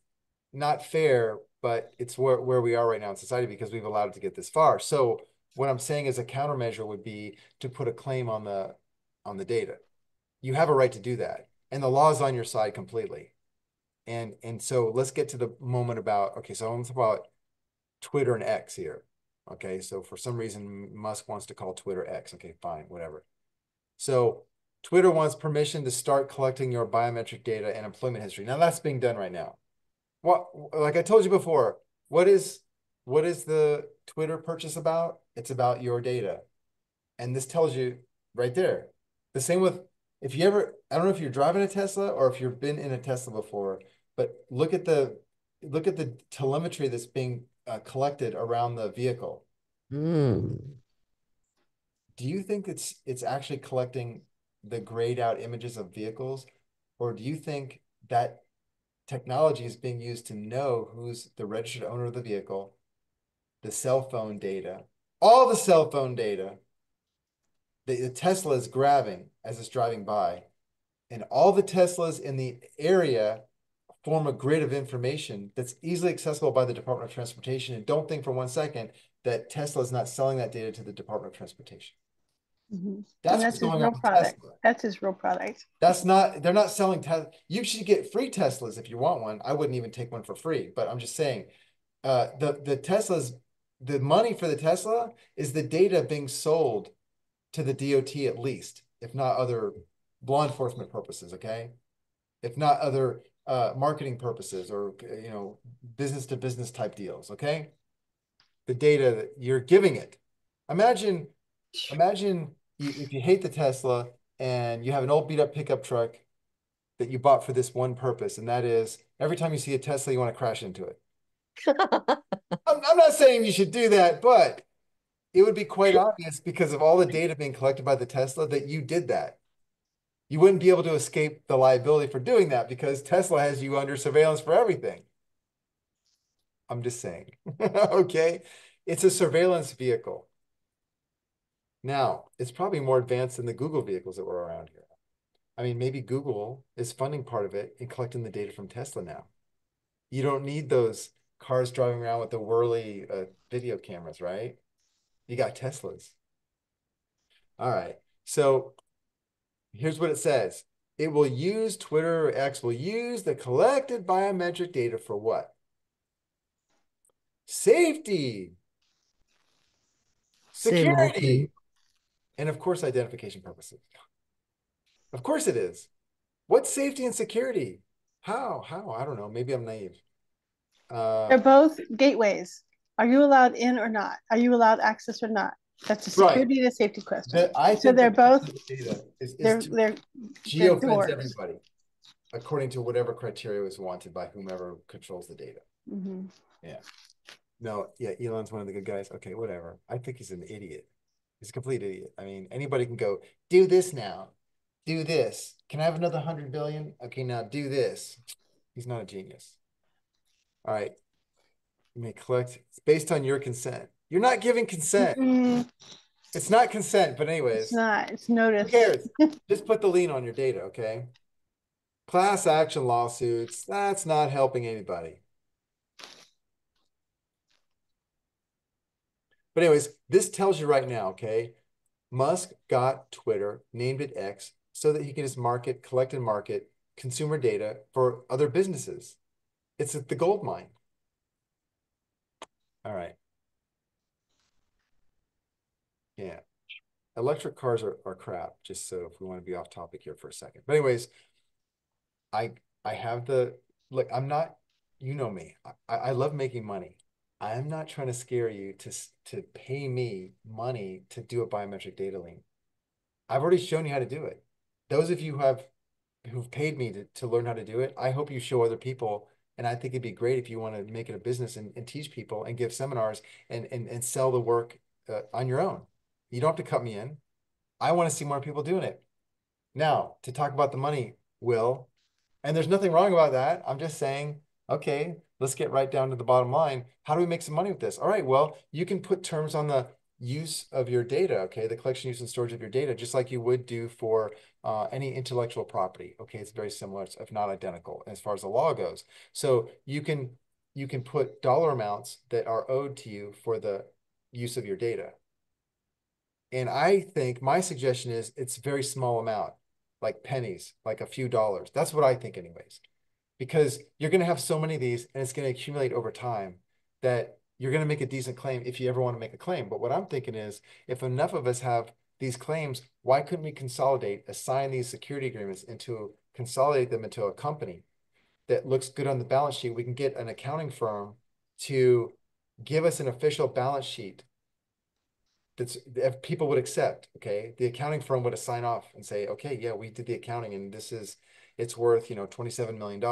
not fair, but it's where, where we are right now in society because we've allowed it to get this far. So what I'm saying as a countermeasure would be to put a claim on the on the data. You have a right to do that, and the law is on your side completely. And and so let's get to the moment about okay. So I'm talk about Twitter and X here. Okay, so for some reason Musk wants to call Twitter X. Okay, fine, whatever. So Twitter wants permission to start collecting your biometric data and employment history. Now that's being done right now. What, like I told you before, what is what is the Twitter purchase about? It's about your data. And this tells you right there. The same with if you ever, I don't know if you're driving a Tesla or if you've been in a Tesla before, but look at the look at the telemetry that's being uh, collected around the vehicle. Mm. Do you think it's it's actually collecting the grayed out images of vehicles, or do you think that technology is being used to know who's the registered owner of the vehicle, the cell phone data, all the cell phone data that the Tesla is grabbing as it's driving by, and all the Teslas in the area form a grid of information that's easily accessible by the Department of Transportation. And don't think for one second that Tesla is not selling that data to the Department of Transportation. Mhm. That's that's his real product. Tesla. That's his real product. That's not, they're not selling Tesla. You should get free Teslas if you want one. I wouldn't even take one for free, but I'm just saying, uh, the, the Teslas, the money for the Tesla is the data being sold to the DOT at least, if not other law enforcement purposes, okay? If not other, uh, marketing purposes or, you know, business to business type deals, okay? The data that you're giving it. Imagine, imagine you, if you hate the Tesla and you have an old beat up pickup truck that you bought for this one purpose, and that is every time you see a Tesla, you want to crash into it. I'm, not saying you should do that, but it would be quite obvious because of all the data being collected by the Tesla that you did that. You wouldn't be able to escape the liability for doing that because Tesla has you under surveillance for everything. I'm just saying. Okay. It's a surveillance vehicle. Now, it's probably more advanced than the Google vehicles that were around here. I mean, maybe Google is funding part of it and collecting the data from Tesla now. You don't need those cars driving around with the whirly uh, video cameras, right? You got Teslas. All right. So here's what it says. It will use Twitter or X will use the collected biometric data for what? Safety, security, Safety. and of course, identification purposes. Of course it is. What's safety and security? How? How? I don't know. Maybe I'm naive. Uh, They're both gateways. Are you allowed in or not? Are you allowed access or not? That's a Right. security and a safety question. the- I So think they're both, data is, is they're, they're, geofence everybody according to whatever criteria is wanted by whomever controls the data. mhm. No, yeah, Elon's one of the good guys. Okay, whatever. I think he's an idiot. He's a complete idiot. I mean, anybody can go, do this now. Do this. Can I have another hundred billion? Okay, now do this. He's not a genius. All right. You may collect. It's based on your consent. You're not giving consent. Mm, It's not consent, but anyways. It's not, it's notice. Who cares? Just put the lien on your data, okay? Class action lawsuits, that's not helping anybody. But anyways, this tells you right now, okay? Musk got Twitter, named it X, so that he can just market, collect and market consumer data for other businesses. It's at the gold mine. All right. Yeah. Electric cars are, are crap, just so if we want to be off topic here for a second. But anyways, I I have the look, I'm not, you know me. I, I love making money. I'm not trying to scare you to to pay me money to do a biometric data lien. I've already shown you how to do it. Those of you who have who've paid me to, to learn how to do it, I hope you show other people. And I think it'd be great if you want to make it a business and, and teach people and give seminars and and, and sell the work uh, on your own. You don't have to cut me in. I want to see more people doing it. Now, to talk about the money, Will, and there's nothing wrong about that. I'm just saying, okay, let's get right down to the bottom line. How do we make some money with this? All right, well, you can put terms on the use of your data, okay, the collection, use, and storage of your data, just like you would do for uh, any intellectual property. Okay, it's very similar, if not identical, as far as the law goes. So you can you can put dollar amounts that are owed to you for the use of your data. And I think my suggestion is it's very small amount, like pennies, like a few dollars. That's what I think, anyways, because you're going to have so many of these, and it's going to accumulate over time that you're going to make a decent claim if you ever want to make a claim. But what I'm thinking is if enough of us have these claims, why couldn't we consolidate, assign these security agreements into, consolidate them into a company that looks good on the balance sheet? We can get an accounting firm to give us an official balance sheet that's people would accept, okay, the accounting firm would sign off and say, okay, yeah, we did the accounting and this is, it's worth, you know, $27 million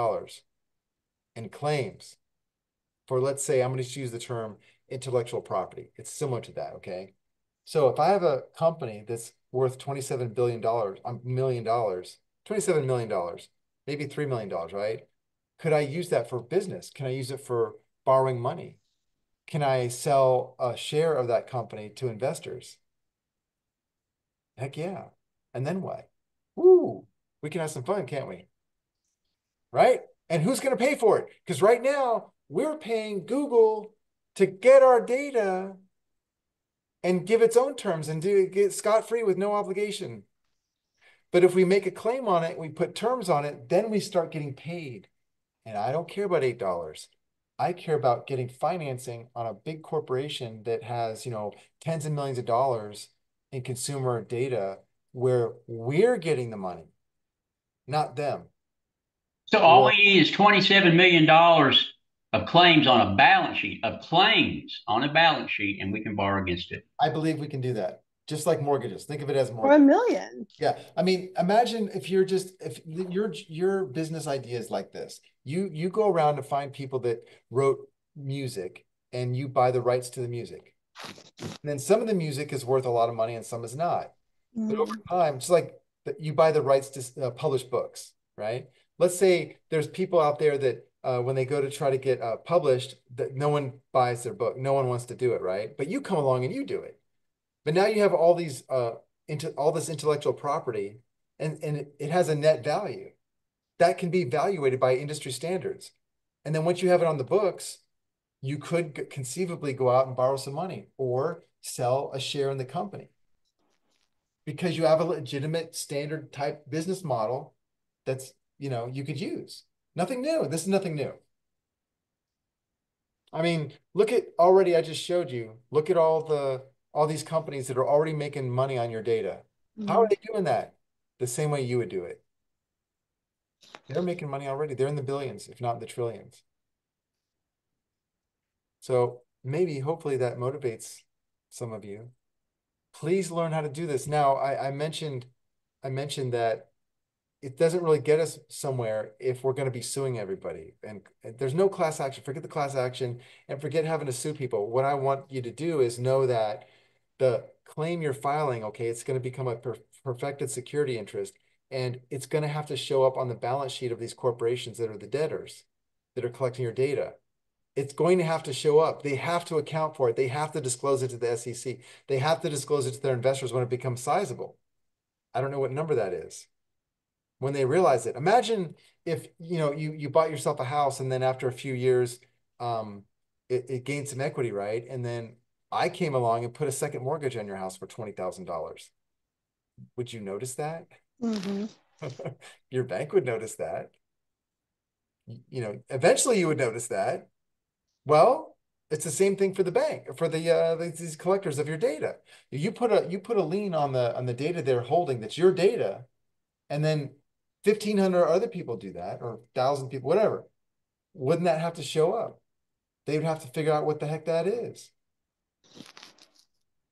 in claims for let's say I'm going to use the term intellectual property. It's similar to that, okay? So if I have a company that's worth $27 billion, a um, million dollars, $27 million, maybe $3 million, right? Could I use that for business? Can I use it for borrowing money? Can I sell a share of that company to investors? Heck yeah. And then what? Woo, we can have some fun, can't we? Right? And who's going to pay for it? Because right now, we're paying Google to get our data and give its own terms and do get scot free with no obligation. But if we make a claim on it, we put terms on it, then we start getting paid. And I don't care about $8. I care about getting financing on a big corporation that has, you know, tens of millions of dollars in consumer data where we're getting the money, not them. So all we need is $27 million of claims on a balance sheet, of claims on a balance sheet, and we can borrow against it. I believe we can do that. Just like mortgages. Think of it as Or a million. Yeah. I mean, imagine if you're just if your your business idea is like this. You you go around to find people that wrote music and you buy the rights to the music. And then some of the music is worth a lot of money and some is not. Mm. But over mm-hmm. time, it's like you buy the rights to uh, publish books, right? Let's say there's people out there that uh, when they go to try to get uh, published, that no one buys their book. No one wants to do it, right? But you come along and you do it. But now you have all these uh, into all this intellectual property, and and it, it has a net value that can be evaluated by industry standards. And then once you have it on the books, you could conceivably go out and borrow some money or sell a share in the company because you have a legitimate standard type business model that's you know you could use Nothing new. This is nothing new. I mean, look at already I just showed you. Look at all the all these companies that are already making money on your data. Mm-hmm. How are they doing that? The same way you would do it. They're making money already. They're in the billions, if not the trillions. So maybe, hopefully, that motivates some of you. Please learn how to do this. Now, I, I mentioned, I mentioned that it doesn't really get us somewhere if we're going to be suing everybody. And uh, there's no class action. Forget the class action and forget having to sue people. What I want you to do is know that the claim you're filing, okay, it's going to become a per perfected security interest. And it's going to have to show up on the balance sheet of these corporations that are the debtors that are collecting your data. It's going to have to show up. They have to account for it. They have to disclose it to the SEC. They have to disclose it to their investors when it becomes sizable. I don't know what number that is when they realize it. Imagine if you know you you bought yourself a house and then after a few years, um, it, it gained some equity, right? And then I came along and put a second mortgage on your house for twenty thousand dollars. Would you notice that? Mm-hmm. Your bank would notice that. You know, eventually you would notice that. Well, it's the same thing for the bank, for the uh these these collectors of your data. You put a you put a lien on the on the data they're holding that's your data, and then fifteen hundred other people do that, or thousand people, whatever. Wouldn't that have to show up? They would have to figure out what the heck that is.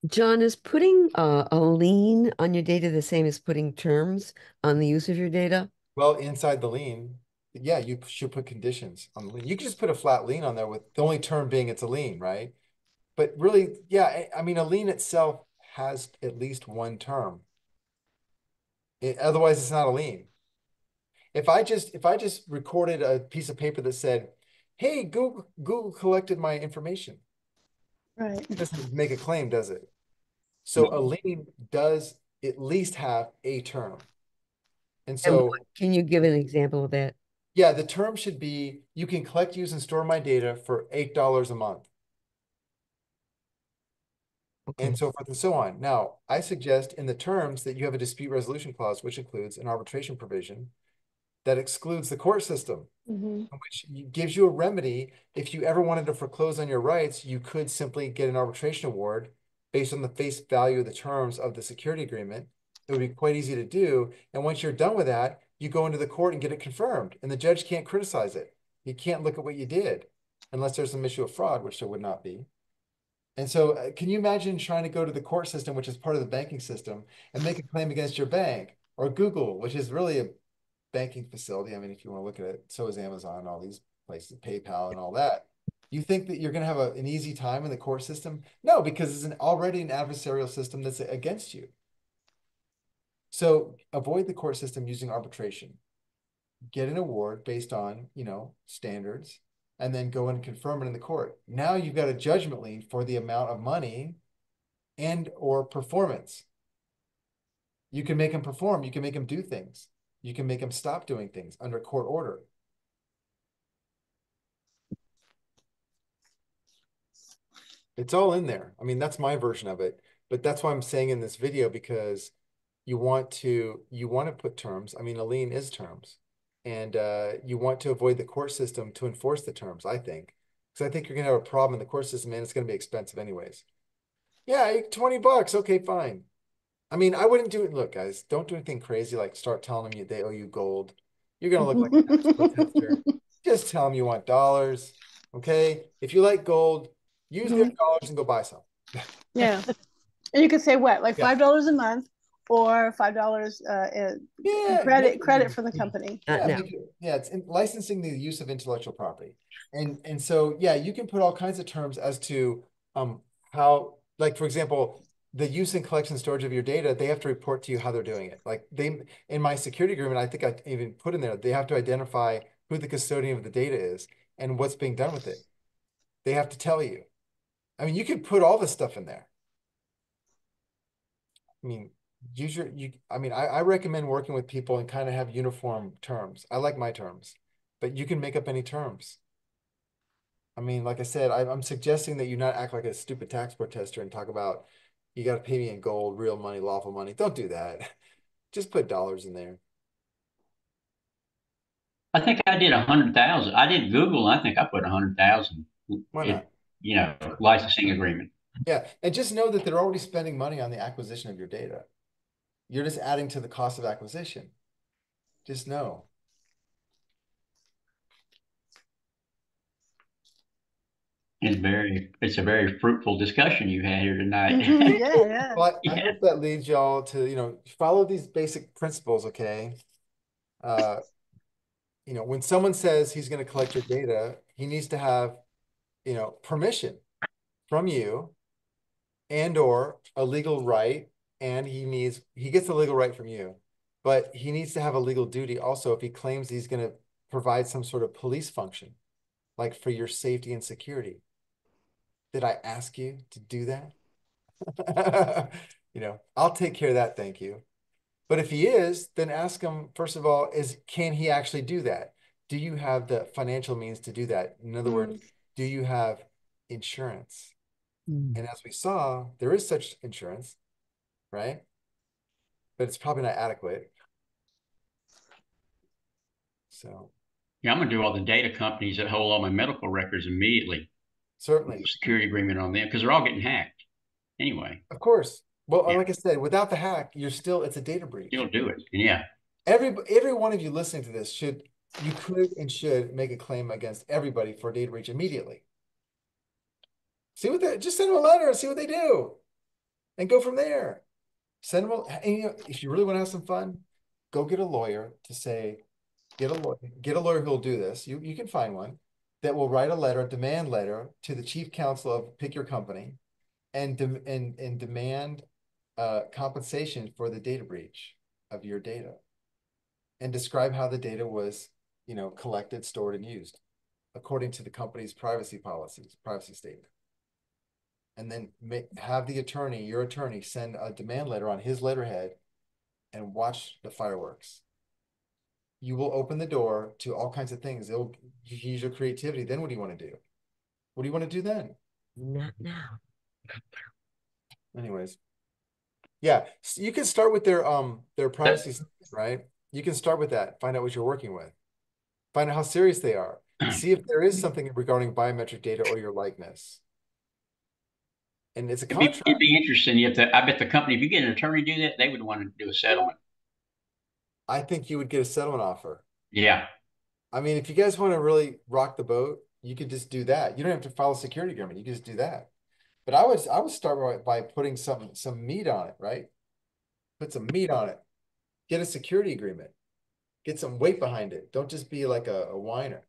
John, is putting uh, a lien on your data the same as putting terms on the use of your data? Well, inside the lien, yeah, you should put conditions on the lien. You can just put a flat lien on there with the only term being it's a lien, right? But really, yeah, I, I mean, a lien itself has at least one term. It, otherwise, it's not a lien. If I just if I just recorded a piece of paper that said, "Hey, Google Google collected my information," Right. it doesn't make a claim, does it? So a lien does at least have a term. And And so. what- can you give an example of that? Yeah, the term should be, you can collect, use, and store my data for eight dollars a month, Okay. and so forth and so on. Now, I suggest in the terms that you have a dispute resolution clause, which includes an arbitration provision that excludes the court system, Mhm. which gives you a remedy. If you ever wanted to foreclose on your rights, you could simply get an arbitration award based on the face value of the terms of the security agreement. It would be quite easy to do. And once you're done with that, you go into the court and get it confirmed, and the judge can't criticize it. He can't look at what you did unless there's some issue of fraud, which there would not be. And so, uh, can you imagine trying to go to the court system, which is part of the banking system, and make a claim against your bank or Google, which is really a banking facility? I mean, if you want to look at it, so is Amazon, all these places, PayPal, and all that. You think that you're going to have a, an easy time in the court system? No, because it's an already an adversarial system that's against you. So avoid the court system using arbitration. Get an award based on, you know, standards, and then go and confirm it in the court. Now you've got a judgment lien for the amount of money and or performance. You can make them perform, you can make them do things. You can make them stop doing things under court order. It's all in there. I mean, that's my version of it, but that's why I'm saying in this video because you want to you want to put terms. I mean, a lien is terms, and uh, you want to avoid the court system to enforce the terms. I think because I think you're gonna have a problem in the court system, and it's gonna be expensive anyways. Yeah, twenty bucks. Okay, fine. I mean, I wouldn't do it. Look, guys, don't do anything crazy like start telling them you they owe you gold. You're gonna look like a tax protester. Just tell them you want dollars. Okay, if you like gold, use their dollars and go buy some. Yeah. And you could say what, like five dollars a month or five dollars uh in Yeah, credit, make- credit from the company. Yeah, now. yeah, it's in licensing the use of intellectual property. And and so yeah, you can put all kinds of terms as to um how like for example, the use and collection storage of your data, they have to report to you how they're doing it. Like they in my security agreement, I think I even put in there, they have to identify who the custodian of the data is and what's being done with it. They have to tell you. I mean, you can put all this stuff in there. I mean, use your you. I mean, I, I recommend working with people and kind of have uniform terms. I like my terms, but you can make up any terms. I mean, like I said, I, I'm suggesting that you not act like a stupid tax protester and talk about you got to pay me in gold, real money, lawful money. Don't do that. Just put dollars in there. I think I did a hundred thousand. I did Google. I think I put a hundred thousand. Why in, not? You know, licensing agreement. Yeah, and just know that they're already spending money on the acquisition of your data. You're just adding to the cost of acquisition. Just know. It's very, it's a very fruitful discussion you had here tonight. Mhm, Yeah, yeah. But I Yeah. hope that leads y'all to, you know, follow these basic principles, okay? Uh, you know, when someone says he's going to collect your data, he needs to have, you know, permission from you and or a legal right, and he needs he gets a legal right from you, but he needs to have a legal duty also if he claims he's going to provide some sort of police function, like for your safety and security. Did I ask you to do that? You know, I'll take care of that, thank you. But if he is, then ask him, first of all, is can he actually do that? Do you have the financial means to do that? In other words, do you have insurance? Mm. And as we saw, there is such insurance, right? But it's probably not adequate. So Yeah, I'm gonna do all the data companies that hold all my medical records immediately. Certainly, Security agreement on them, because they're all getting hacked. Anyway, of course. Well, Yeah. like I said, without the hack, you're still, it's a data breach. still do it. Yeah, Every, every one of you listening to this should, you could and should make a claim against everybody for data breach immediately. See what they, just send them a letter and see what they do. And go from there. Send them, a- and you know, if you really want to have some fun, go get a lawyer to say, get a lawyer, get a lawyer who'll do this. You, you can find one that will write a letter, a demand letter to the chief counsel of pick your company and, dem- and, and demand uh, compensation for the data breach of your data and describe how the data was, you know, collected, stored, and used according to the company's privacy policies, privacy statement. And then make, have the attorney, your attorney, send a demand letter on his letterhead and watch the fireworks. You will open the door to all kinds of things. It'll you use your creativity. Then what do you want to do? What do you want to do then? Not now. Anyways. Yeah, s- you can start with their um their privacy, right? You can start with that, find out what you're working with. Find out how serious they are. See if there is something regarding biometric data or your likeness. And it's a it'd be, contract. it'd be interesting if the, I bet the company, if you get an attorney to do that, they would want to do a settlement. I think you would get a settlement offer. Yeah, I mean, if you guys want to really rock the boat, you could just do that. You don't have to file a security agreement. You can just do that. But I would I would start by, by putting some some meat on it, right? Put some meat on it. Get a security agreement. Get some weight behind it. Don't just be like a, a whiner.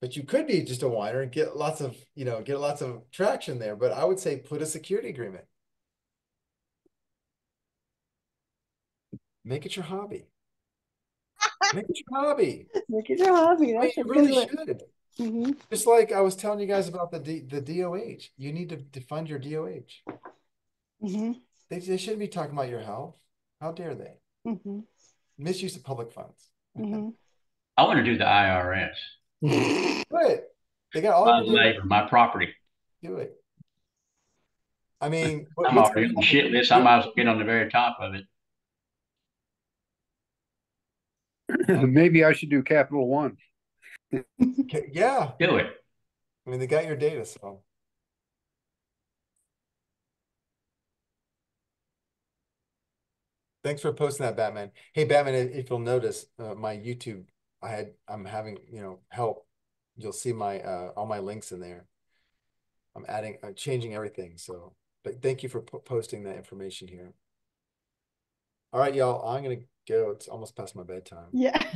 But you could be just a whiner and get lots of, you know, get lots of traction there. But I would say put a security agreement. Make it your hobby. Make it your hobby. Look at your hobby. I mean, That's a you good really one. should. Mhm. Just like I was telling you guys about the D, the DOH, you need to defund your DOH. Mhm. They, they shouldn't be talking about your health. How dare they? Mhm. Misuse of public funds. Mhm. I want to do the IRS, Do it. They got all my labor, my property. Do it. I mean, what- I'm what's already gonna on the shit list. I might as well get on the very top of it. Maybe I should do Capital One. Yeah, Do it. I mean, they got your data, so. Thanks for posting that, Batman. Hey, Batman, if if you'll notice, uh, my YouTube, I had, I'm having, you know, help. You'll see my, uh, all my links in there. I'm adding, uh, changing everything, so, but thank you for po- posting that information here. All right, y'all, I'm gonna go. It's almost past my bedtime. Yeah.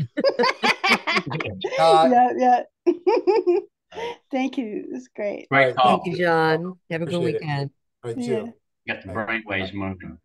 Uh, Yeah, yeah. right. Thank you. It's great. Great All right, call. Thank you, John. Have a good Appreciate it. weekend. All right, Yeah. too. Got the brainwaves moving.